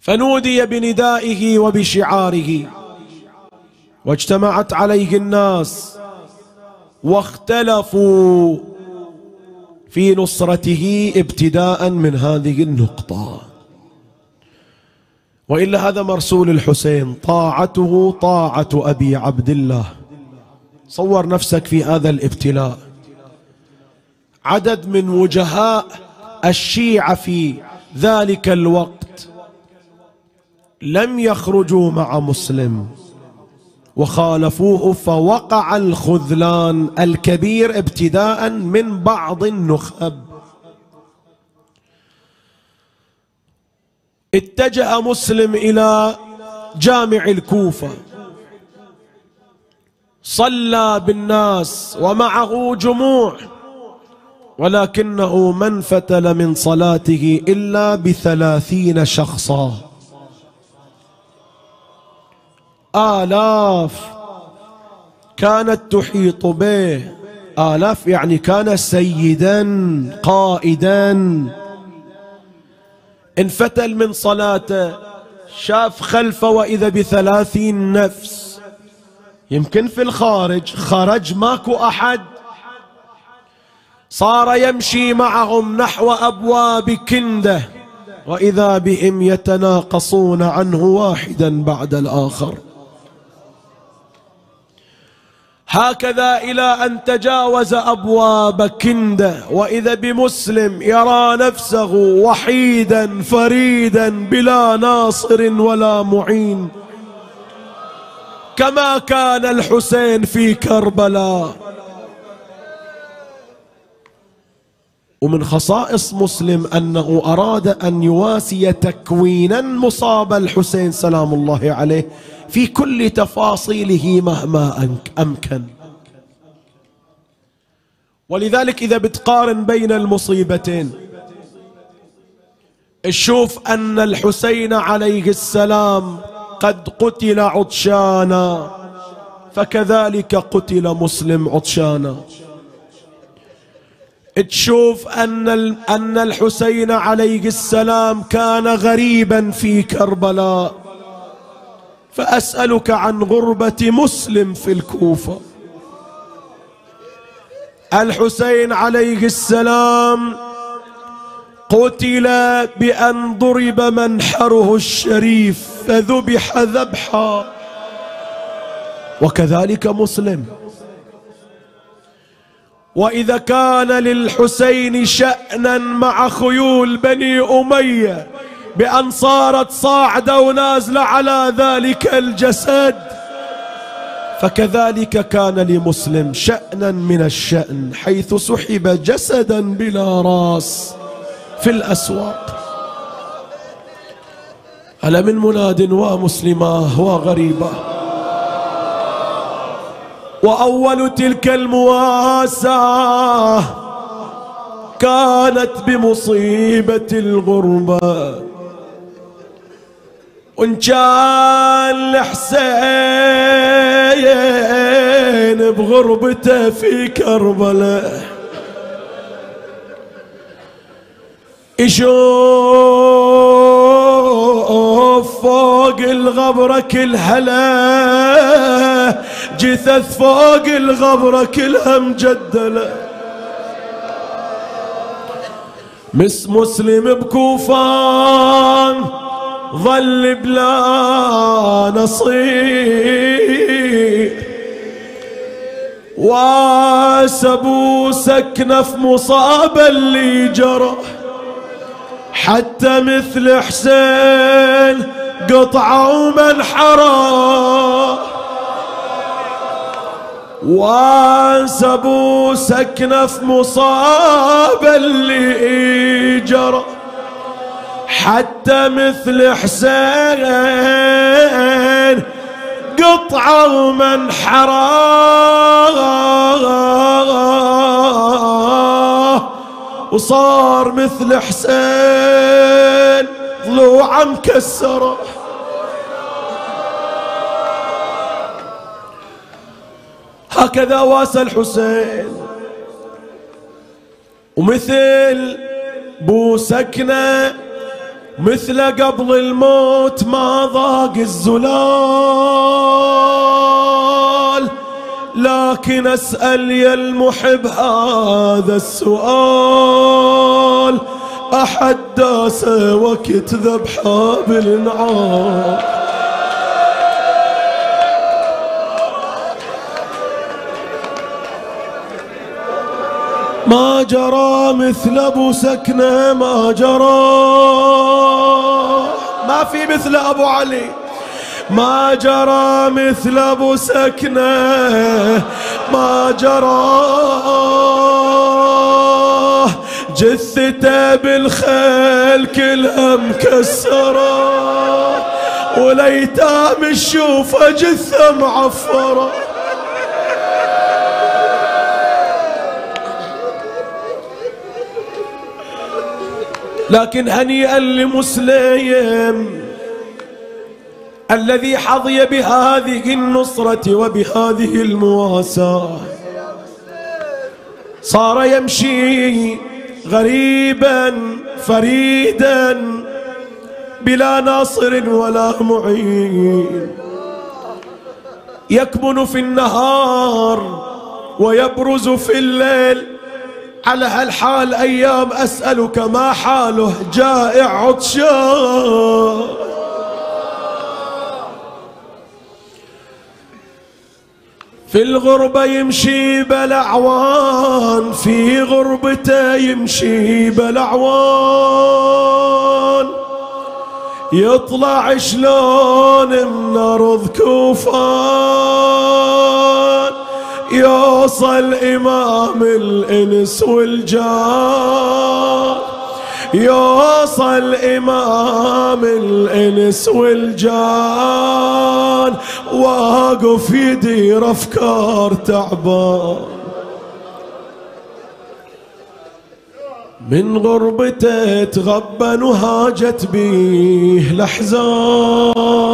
فنودي بندائه وبشعاره واجتمعت عليه الناس واختلفوا في نصرته ابتداء من هذه النقطة. وإلا هذا مرسول الحسين. طاعته طاعة أبي عبد الله. صور نفسك في هذا الابتلاء. عدد من وجهاء الشيعة في ذلك الوقت لم يخرجوا مع مسلم وخالفوه فوقع الخذلان الكبير ابتداء من بعض النخب. اتجه مسلم إلى جامع الكوفة. صلى بالناس ومعه جموع ولكنه ما انفتل من صلاته إلا بثلاثين شخصا. آلاف كانت تحيط به. آلاف يعني كان سيدا قائدا. انفتل من صلاته شاف خلفه وإذا بثلاثين نفس. يمكن في الخارج خرج ماكو أحد. صار يمشي معهم نحو أبواب كنده وإذا بهم يتناقصون عنه واحدا بعد الآخر. هكذا إلى أن تجاوز أبواب كندة وإذا بمسلم يرى نفسه وحيدا فريدا بلا ناصر ولا معين. كما كان الحسين في كربلاء. ومن خصائص مسلم أنه أراد أن يواسي تكوينا مصاب الحسين سلام الله عليه. في كل تفاصيله مهما أمكن. ولذلك إذا بتقارن بين المصيبتين تشوف أن الحسين عليه السلام قد قتل عطشانا فكذلك قتل مسلم عطشانا. تشوف أن أن الحسين عليه السلام كان غريبا في كربلاء. فأسألك عن غربة مسلم في الكوفة. الحسين عليه السلام قتل بأن ضرب منحره الشريف فذبح ذبحا. وكذلك مسلم. وإذا كان للحسين شأنا مع خيول بني أمية بأن صارت صاعدة ونازلة على ذلك الجسد. فكذلك كان لمسلم شأنا من الشأن حيث سحب جسدا بلا راس في الأسواق. ألا من مناد ومسلماه وغريبة. وأول تلك المواساة كانت بمصيبة الغربة. وإن كان الحسين بغربته في كربلاء يشوف فوق الغبرة كل هلا. جثث فوق الغبرة كلها مجدلة مس مسلم بكوفان ظل بلا نصير واسبو سكنه في مصاب اللي جرى. حتى مثل حسين قطعوا منحره وانسبوا سكنه في مصاب اللي جرى. حتى مثل حسين قطعة ومن حراه. وصار مثل حسين ضلوعه مكسرة. هكذا واسى الحسين ومثل بو سكنة مثل قبل الموت ما ضاق الزلال. لكن أسأل يا المحب هذا السؤال. أحد داسه وقت ذبحه بالنعال. ما جرى مثل أبو سكنه ما جرى. ما في مثل أبو علي. ما جرى مثل أبو سكنه ما جرى. جثته بالخيل كلها مكسره وليتام الشوفه جثة معفره لكن هنيئا لمسلم الذي حظي بهذه النصرة وبهذه المواساة. صار يمشي غريبا فريدا بلا ناصر ولا معين. يكمن في النهار ويبرز في الليل على هالحال أيام أسألك ما حاله جائع عطشان. في الغربة يمشي بلعوان في غربته يمشي بلعوان. يطلع شلون من أرض كوفان. يوصل إمام الإنس والجان يوصل إمام الإنس والجان واقف يدير أفكار تعبان. من غربته تغبن وهاجت بيه الأحزان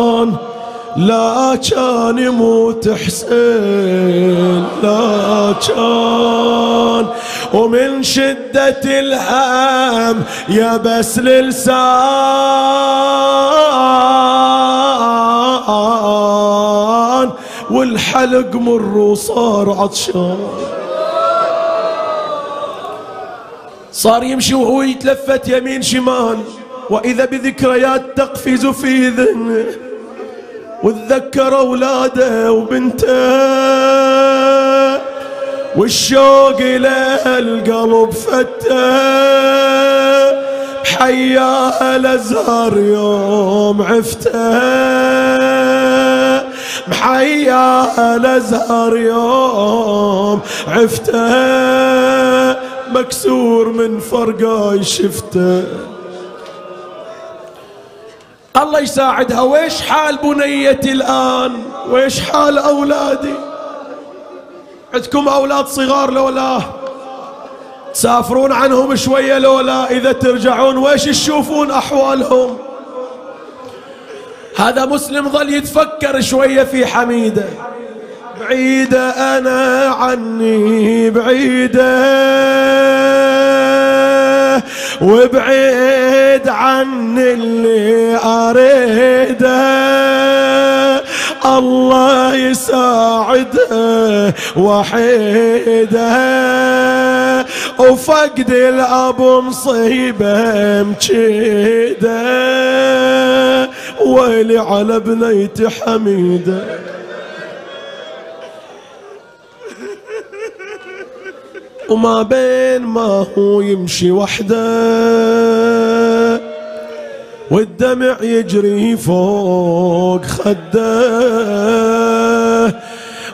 لا كان يموت حسين لا كان. ومن شدة الهم يا بس للسان. والحلق مر وصار عطشان. صار يمشي وهو يتلفت يمين شمال. وإذا بذكريات تقفز في ذهنه. وتذكر أولاده وبنته والشوق له القلب فته. حياها الأزهر يوم عفته. محياها الأزهر يوم عفته. مكسور من فرقاي شفته. الله يساعدها. ويش حال بنيتي الآن؟ ويش حال أولادي؟ عندكم أولاد صغار لولا؟ تسافرون عنهم شوية لولا؟ إذا ترجعون ويش تشوفون أحوالهم؟ هذا مسلم ظل يتفكر شوية في حميدة. بعيدة أنا عني بعيدة. وبعيد عن اللي أريده. الله يساعده وحيده. وفقد الأب مصيبة مجيدة. ويلي على بنيتي حميدة. وما بين ما هو يمشي وحده. والدمع يجري فوق خده.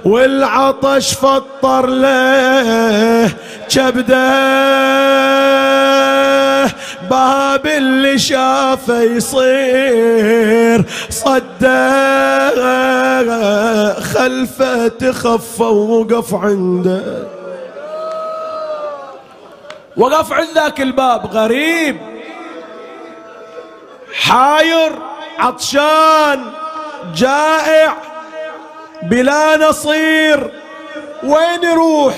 والعطش فطر له كبده. باب اللي شافه يصير صده. خلفه تخفى ووقف عنده. وقف عند ذاك الباب غريب. حاير عطشان جائع بلا نصير. وين يروح؟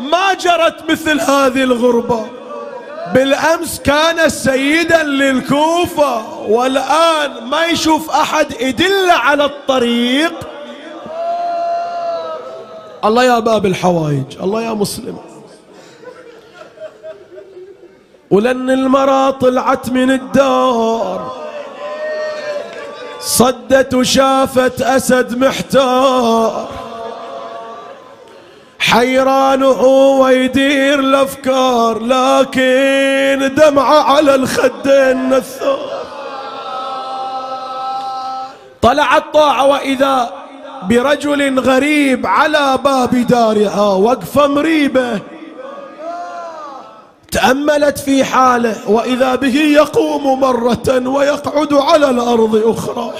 ما جرت مثل هذه الغربة. بالأمس كان سيدا للكوفة والآن ما يشوف أحد يدل على الطريق. الله يا باب الحوايج الله يا مسلم. ولن المرا طلعت من الدار. صدت وشافت أسد محتار. حيران وهو يدير الأفكار لكن دمعة على الخدين نثار طلع الطاعة وإذا برجل غريب على باب دارها وقفة مريبة تأملت في حاله وإذا به يقوم مرة ويقعد على الأرض أخرى.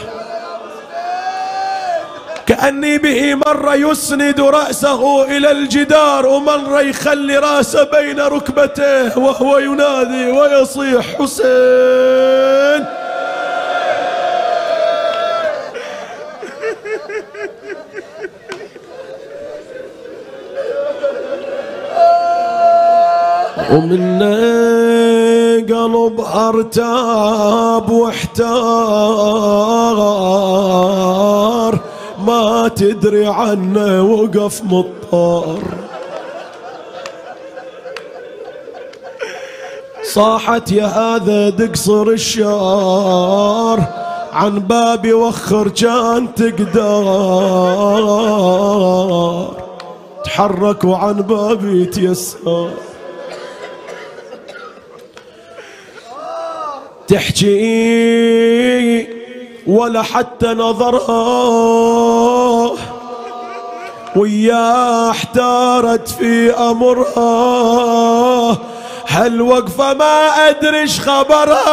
كأني به مرة يسند رأسه إلى الجدار ومرة يخلي رأسه بين ركبتيه وهو ينادي ويصيح حسين. ومن قلب أرتاب واحتار. ما تدري عنه وقف مضطر. صاحت يا هذا دقصر الشار عن بابي وخر كان تقدر تحرك وعن بابي تيسر تحكي ولا حتى نظرها ويا احتارت في امرها هالوقفة ما أدري إيش خبرها.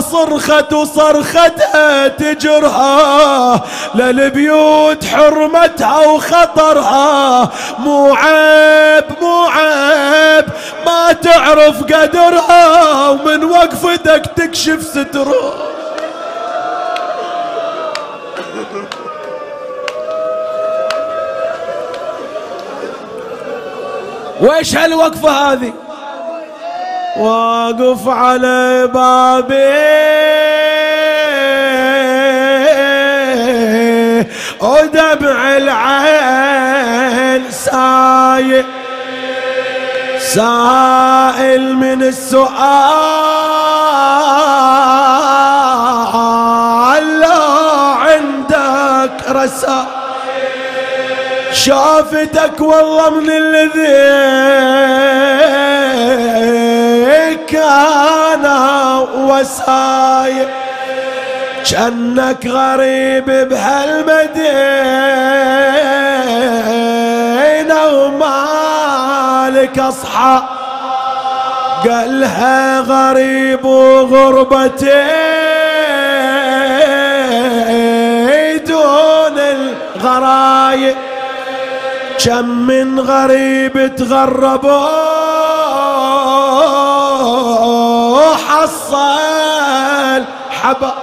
صرخت وصرختها تجرها. للبيوت حرمتها وخطرها. مو عيب مو عيب ما تعرف قدرها. ومن وقفتك تكشف سترها. ويش هالوقفة هذه؟ واقف على بابي. ودمع العين سايل. سائل من السؤال. لا عندك رسائل شافتك والله من الذي كان وسايق. جنك غريب بهالمدينة ومالك أصحى قالها غريب وغربتي دون الغرايب كم من غريب تغربوا حصل حبا.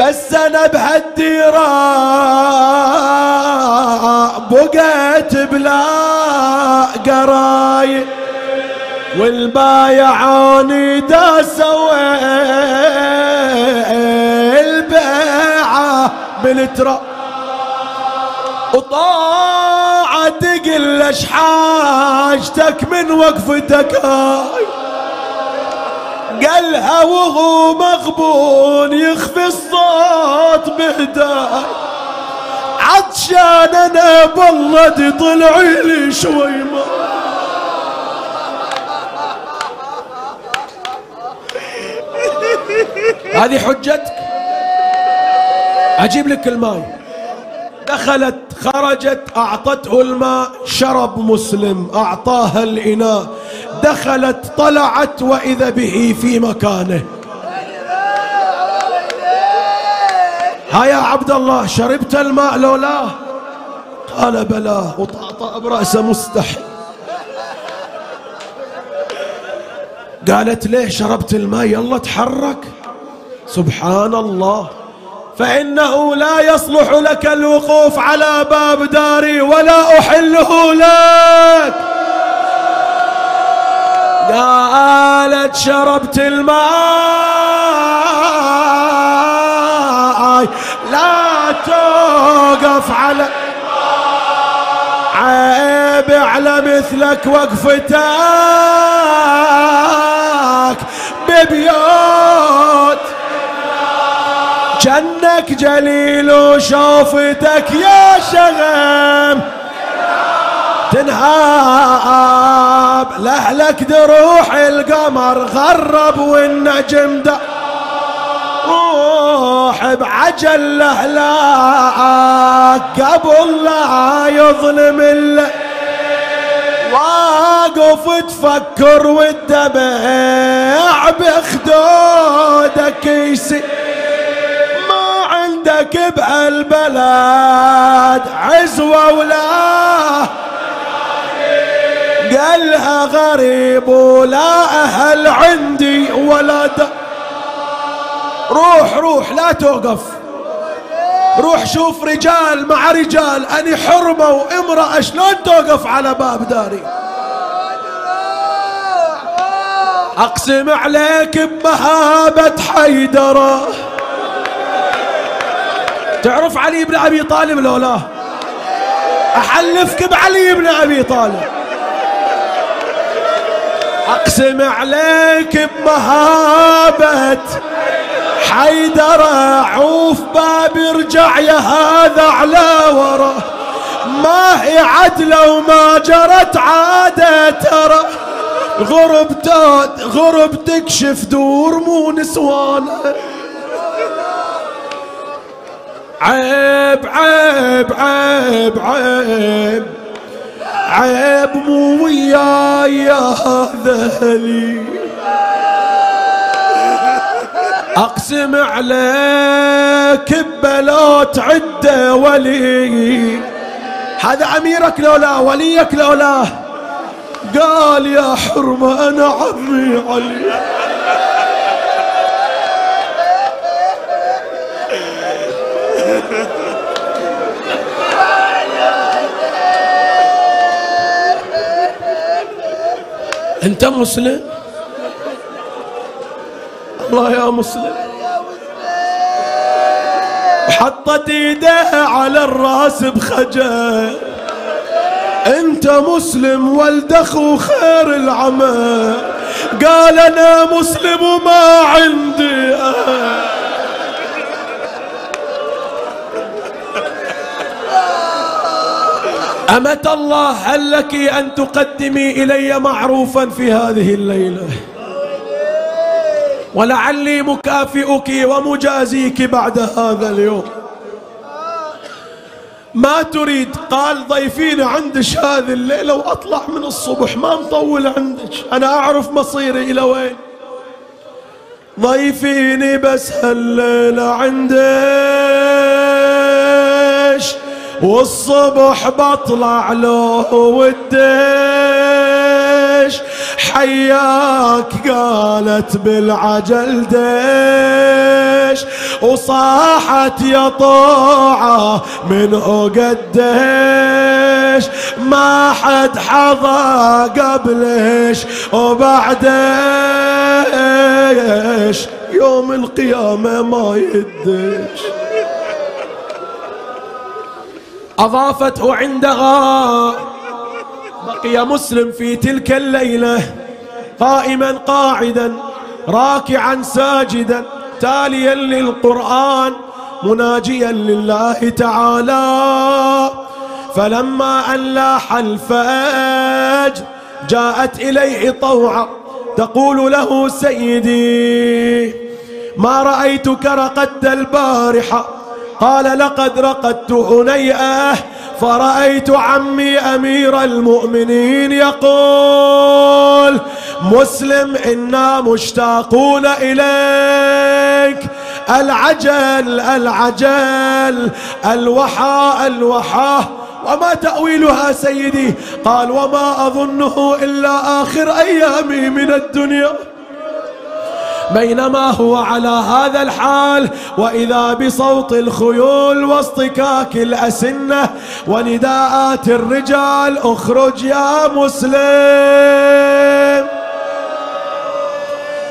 بس أنا بهالديرة بقيت بلا قرايب والبايعوني داسوا البيعة بالتراب وطاعة اش حاجتك من وقفتك. هاي قالها وهو مغبون يخفي الصوت بهداي. عطشان أنا بلدي طلع لي شوي ما. هذه حجتك. أجيب لك الماي دخلت خرجت أعطته الماء شرب مسلم أعطاها الإناء. دخلت طلعت وإذا به في مكانه. ها يا عبد الله شربت الماء لو لا قال بلى وطأطأ برأسه مستحي. قالت ليه شربت الماء؟ يلا تحرك سبحان الله. فإنه لا يصلح لك الوقوف على باب داري ولا أحله لك. قالت شربت الماء. لا توقف على عيب على مثلك وقفتك. ببيوت جنك جليل وشوفتك يا شغم. تنهاب لأهلك دروح القمر غرب والنجم ده روح بعجل لهلاك قبل لا يظلم اللي واقف تفكر والدمع بخدودك يسي ما عندك بهالبلد عزوة ولا قالها غريب ولا أهل عندي ولا د... روح روح لا توقف. روح شوف رجال مع رجال أني حرمة وامرأة شلون توقف على باب داري؟ أقسم عليك بمهابة حيدرة. تعرف علي بن أبي طالب لو لا؟ أحلفك بعلي بن أبي طالب. أقسم عليك بمهابة حيدر عوف باب ارجع يا هذا على ورا. ما هي عدلة وما جرت عادة ترى. غرب تاد غرب تكشف دور مو نسوان عيب عيب عيب عيب. عيب مو وياي يا هذا أقسم عليك بلو تعد ولي. هذا أميرك لولا وليك لولا. قال يا حرمة أنا عمي علي. انت مسلم؟ الله يا مسلم. حطت ايديها على الراس بخجل. انت مسلم ولد اخو خير العمى قال أنا مسلم وما عندي أهل. أمة الله هل لك أن تقدمي إلي معروفا في هذه الليلة؟ ولعلي مكافئك ومجازيك بعد هذا اليوم. ما تريد؟ قال ضيفيني عندك هذه الليلة وأطلع من الصبح ما مطول عندك. أنا أعرف مصيري إلى وين. ضيفيني بس هالليلة عندك. والصبح بطلع له والدش. حياك قالت بالعجل دش. وصاحت يا طوعة من قديش ما حد حظى قبلش وبعدش. يوم القيامة ما يدش. أضافته عندها. بقي مسلم في تلك الليلة. قائما قاعدا راكعا ساجدا تاليا للقرآن مناجيا لله تعالى. فلما أن لاح الفجر جاءت إليه طوعا تقول له سيدي ما رأيتك رقدت البارحة قال لقد رقدت هنيئة فرأيت عمي أمير المؤمنين يقول مسلم إنا مشتاقون إليك العجل العجل الوحى الوحى. وما تأويلها سيدي؟ قال وما أظنه إلا آخر أيامي من الدنيا. بينما هو على هذا الحال. وإذا بصوت الخيول واصطكاك الأسنة ونداءات الرجال اخرج يا مسلم.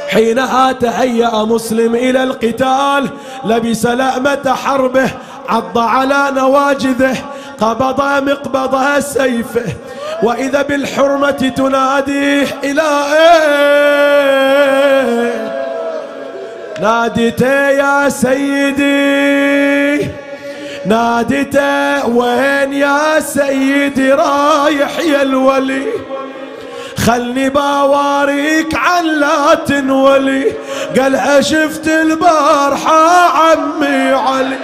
حينها تهيأ مسلم إلى القتال لبس لأمة حربه عض على نواجذه قبض مقبض سيفه. وإذا بالحرمة تناديه إلى إيه؟ ناديته يا سيدي. ناديته وين يا سيدي رايح يا الولي. خلني باواريك عن لا تنولي. قالها شفت البارحة عمي علي.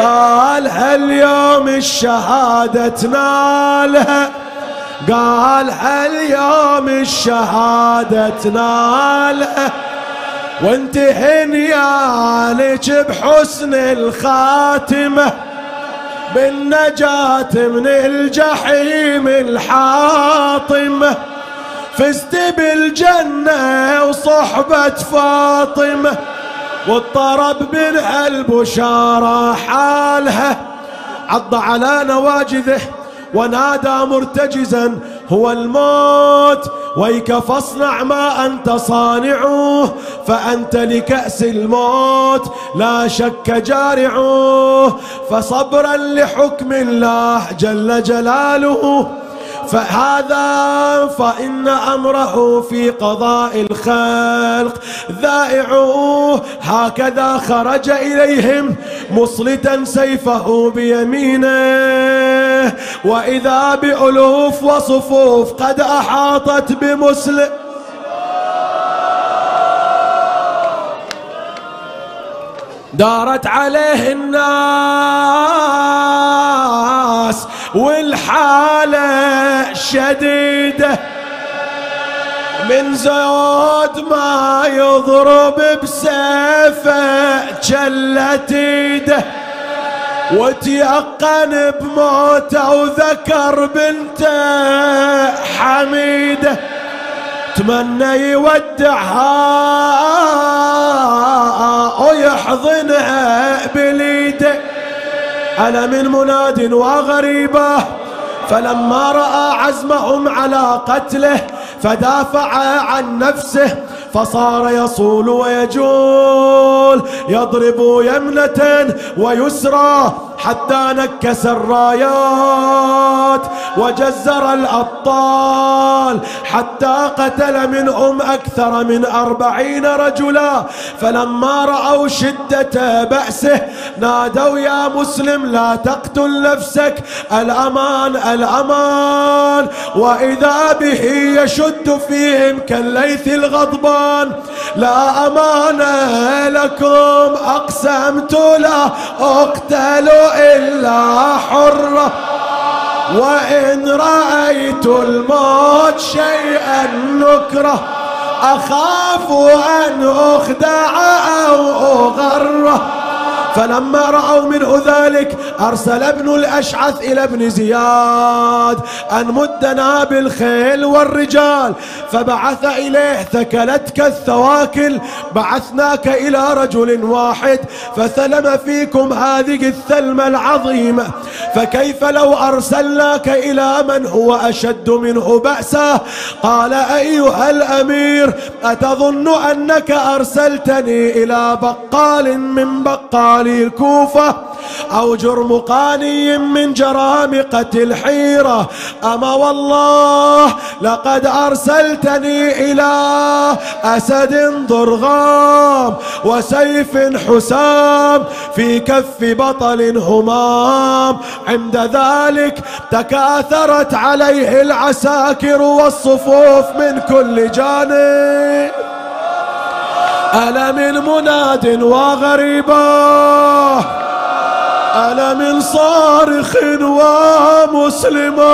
قال هاليوم الشهادة تنالها. قال هاليوم الشهادة تنالها. وانت هنيالك بحسن الخاتمة بالنجاة من الجحيم الحاطمة فزت بالجنة وصحبة فاطمة والطرب من البشارة حالها عض على نواجذه ونادى مرتجزا هو الموت ويك فاصنع ما أنت صانعه فأنت لكأس الموت لا شك جارعه فصبرا لحكم الله جل جلاله. فهذا فإن أمره في قضاء الخلق. ذائعه هكذا خرج إليهم مصلتا سيفه بيمينه. وإذا بألوف وصفوف قد أحاطت بمسلم. دارت عليه الناس والحالة شديدة. من زود ما يضرب بسيفة جلت إيده. وتيقن بموته وذكر بنته حميده. تمنى يودعها ويحضنها بليده. أنا من مناد وغريبة. فلما رأى عزمهم على قتله فدافع عن نفسه فصار يصول ويجول يضرب يمنة ويسرى. حتى نكس الرايات وجزر الأبطال حتى قتل منهم أكثر من أربعين رجلا. فلما رأوا شدة بأسه نادوا يا مسلم لا تقتل نفسك الأمان الأمان. وإذا به يشد فيهم كالليث الغضبان لا أمان لكم أقسمت لا أقتل إلا حرة. وإن رأيت الموت شيئا نكرة. أخاف أن أخدع أو أغرة. فلما رأوا منه ذلك أرسل ابن الأشعث إلى ابن زياد أن مدنا بالخيل والرجال. فبعث إليه ثكلتك الثواكل بعثناك إلى رجل واحد فثلم فيكم هذه الثلمة العظيمة. فكيف لو أرسلناك إلى من هو أشد منه بأسا؟ قال أيها الأمير أتظن أنك أرسلتني إلى بقال من بقال؟ الكوفة أو جرم قاني من جرامقة الحيرة. أما والله لقد أرسلتني إلى أسد ضرغام وسيف حسام في كف بطل همام. عند ذلك تكاثرت عليه العساكر والصفوف من كل جانب. ألا من مناد وغريبه أنا من صارخ ومسلمة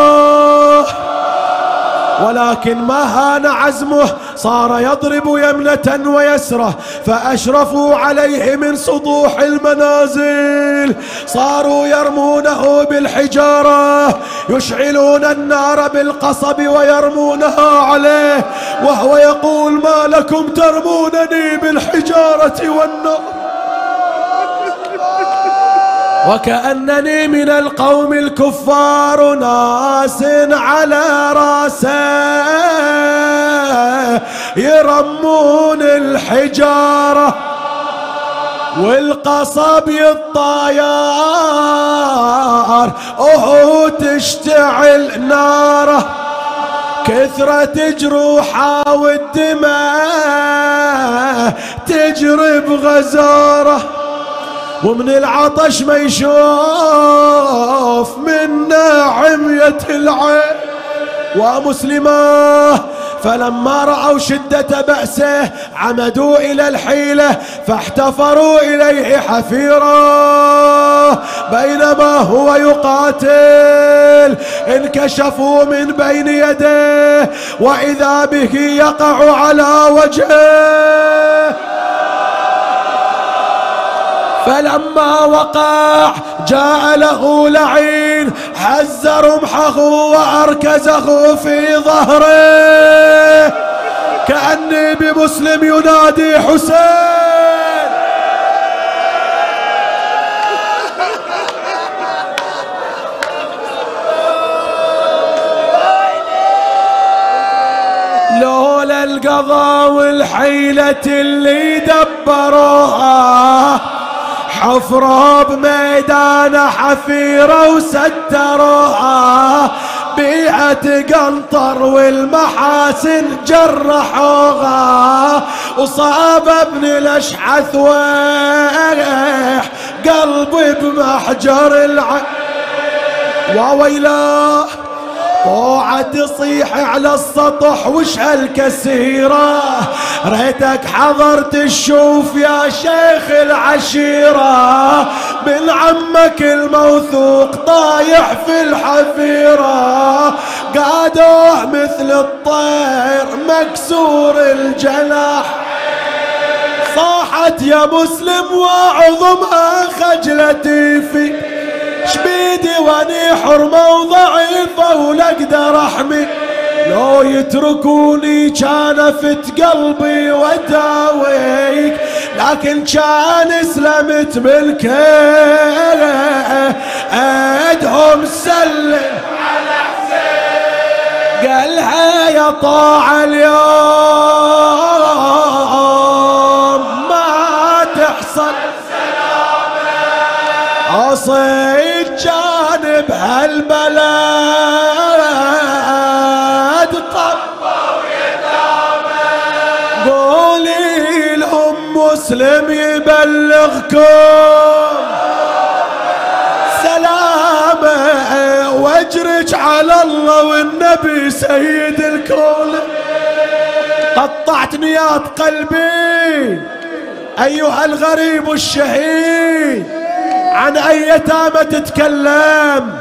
ولكن ما هان عزمه صار يضرب يمنة ويسرة فأشرفوا عليه من سطوح المنازل. صاروا يرمونه بالحجارة يشعلون النار بالقصب ويرمونها عليه وهو يقول ما لكم ترمونني بالحجارة والنار؟ وكأنني من القوم الكفار ناس على راسه يرمون الحجارة والقصب الطيار. وهو تشتعل ناره كثرة جروحه والدماء تجري بغزارة. ومن العطش ما يشوف من عمية العين ومسلماه فلما رأوا شدة بأسه عمدوا إلى الحيلة فاحتفروا إليه حفيرا بينما هو يقاتل. انكشفوا من بين يديه وإذا به يقع على وجهه فلما وقع جاء له لعين حز رمحه وأركزه في ظهره. كأني بمسلم ينادي حسين. لولا القضاء والحيلة اللي دبروها حفروا بميدان حفيرة وستروها بيعة قنطر والمحاسن جرحوها وصاب ابن الأشحث ويح قلبي بمحجر العين وويلاه طوعة تصيح على السطح وش هالكسيرة؟ ريتك حضرت الشوف يا شيخ العشيرة. من عمك الموثوق طايح في الحفيرة. قادوه مثل الطير مكسور الجناح. صاحت يا مسلم وعظمها خجلتي في شبيدي واني حرمة وضعيفة ولا أقدر احمي لو يتركوني كان فت قلبي وداويك لكن كان سلمت بالكيد ادهم سلم. على حسين قالها يا طاع اليوم ما تحصل. كان بهالبلد طبوا يتامى قولي لهم مسلم يبلغكم. سلامة واجرج على الله والنبي سيد الكون. قطعت نيات قلبي. أيها الغريب الشهيد. عن أي يتامى تتكلم؟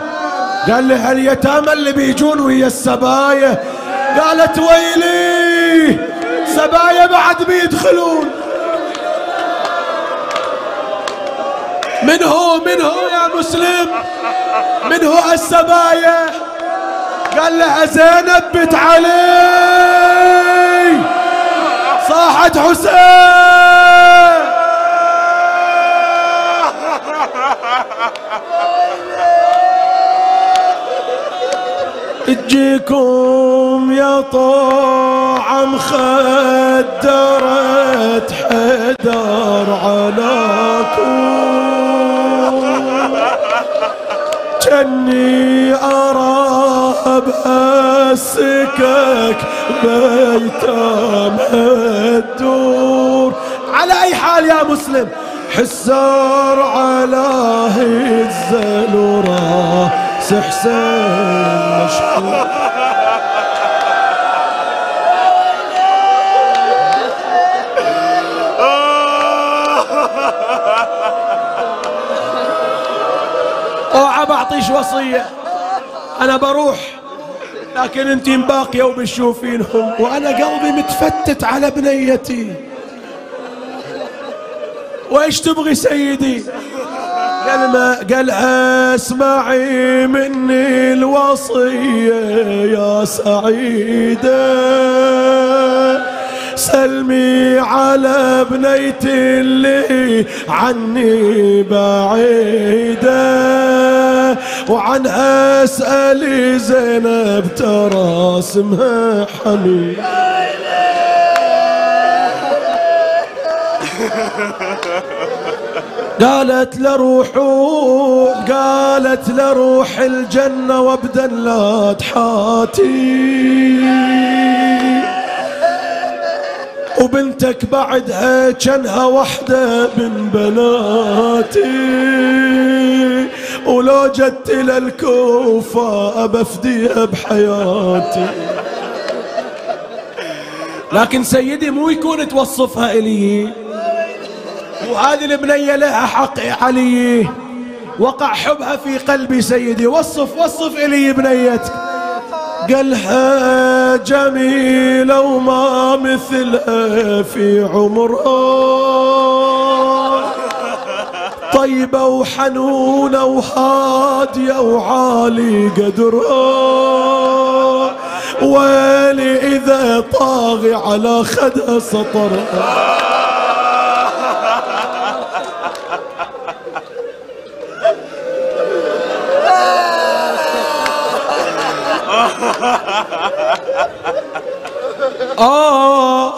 قال لها اليتامى اللي بيجون ويا السبايا؟ قالت ويلي سبايا بعد بيدخلون. من هو؟ من هو يا مسلم؟ من هو السبايا قال لها زينب بنت علي. صاحت حسين. تجيكم يا طوع مخدرت حدر علىكم جني أرى بأسكك بيتام الدور على أي حال يا مسلم حسار على هزل حسين مشكور. اوعى بعطيش وصية. أنا بروح لكن انت باقية وبتشوفينهم. وأنا قلبي متفتت على بنيتي. وإيش تبغي سيدي؟ قال ما قال اسمعي مني الوصية يا سعيدة. سلمي على بنيتي اللي عني بعيدة. وعنها اسألي زينب ترى اسمها حميد قالت لروح قالت لروح الجنة وابدا لا تحاتي. وبنتك بعدها كانها وحدة من بناتي. ولو جت للكوفة أبفديها بحياتي. لكن سيدي مو يكون توصفها إلي. وهذه البنية لها حق علي. وقع حبها في قلبي سيدي. وصف وصف إلي بنيتك. قالها جميلة وما مثلها في عمرها طيبة وحنونة وهادية وعالي قدرها ويلي إذا طاغي على خدها سطرها آه.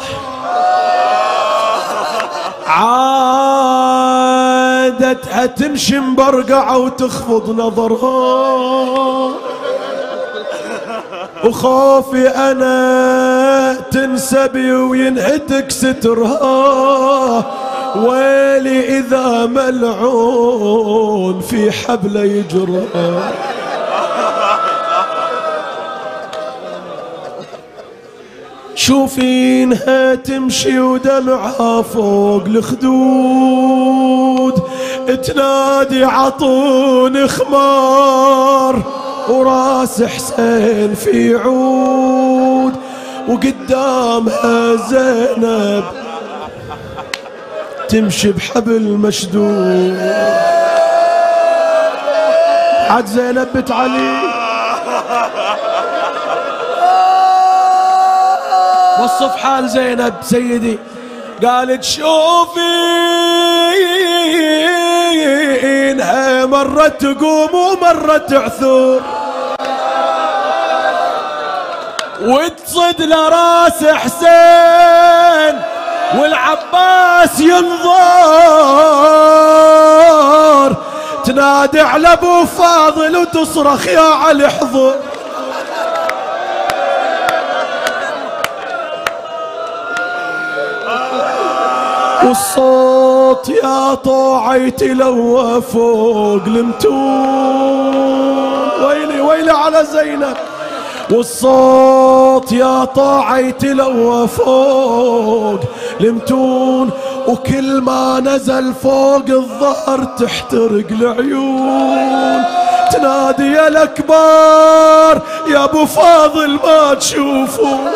عادتها تمشي مبرقعة وتخفض نظرها وخوفي أنا تنسبي وينهتك سترها ويلي إذا ملعون في حبل يجرها شوفينها تمشي ودمعها فوق الخدود. تنادي عطون خمار وراس حسين في عود. وقدامها زينب تمشي بحبل مشدود. حد زينب بنت علي وصف حال زينب سيدي. قالت شوفي إنها مرة تقوم ومرة تعثر. وتصد لراس حسين والعباس ينظر. تنادي على أبو فاضل وتصرخ يا علي حضر والصوت يا طوعي تلوى فوق المتون ويلي ويلي على زينب. والصوت يا طاعي تلوى فوق المتون وكل ما نزل فوق الظهر تحترق العيون. تنادي يا الأكبر يا أبو فاضل ما تشوفون.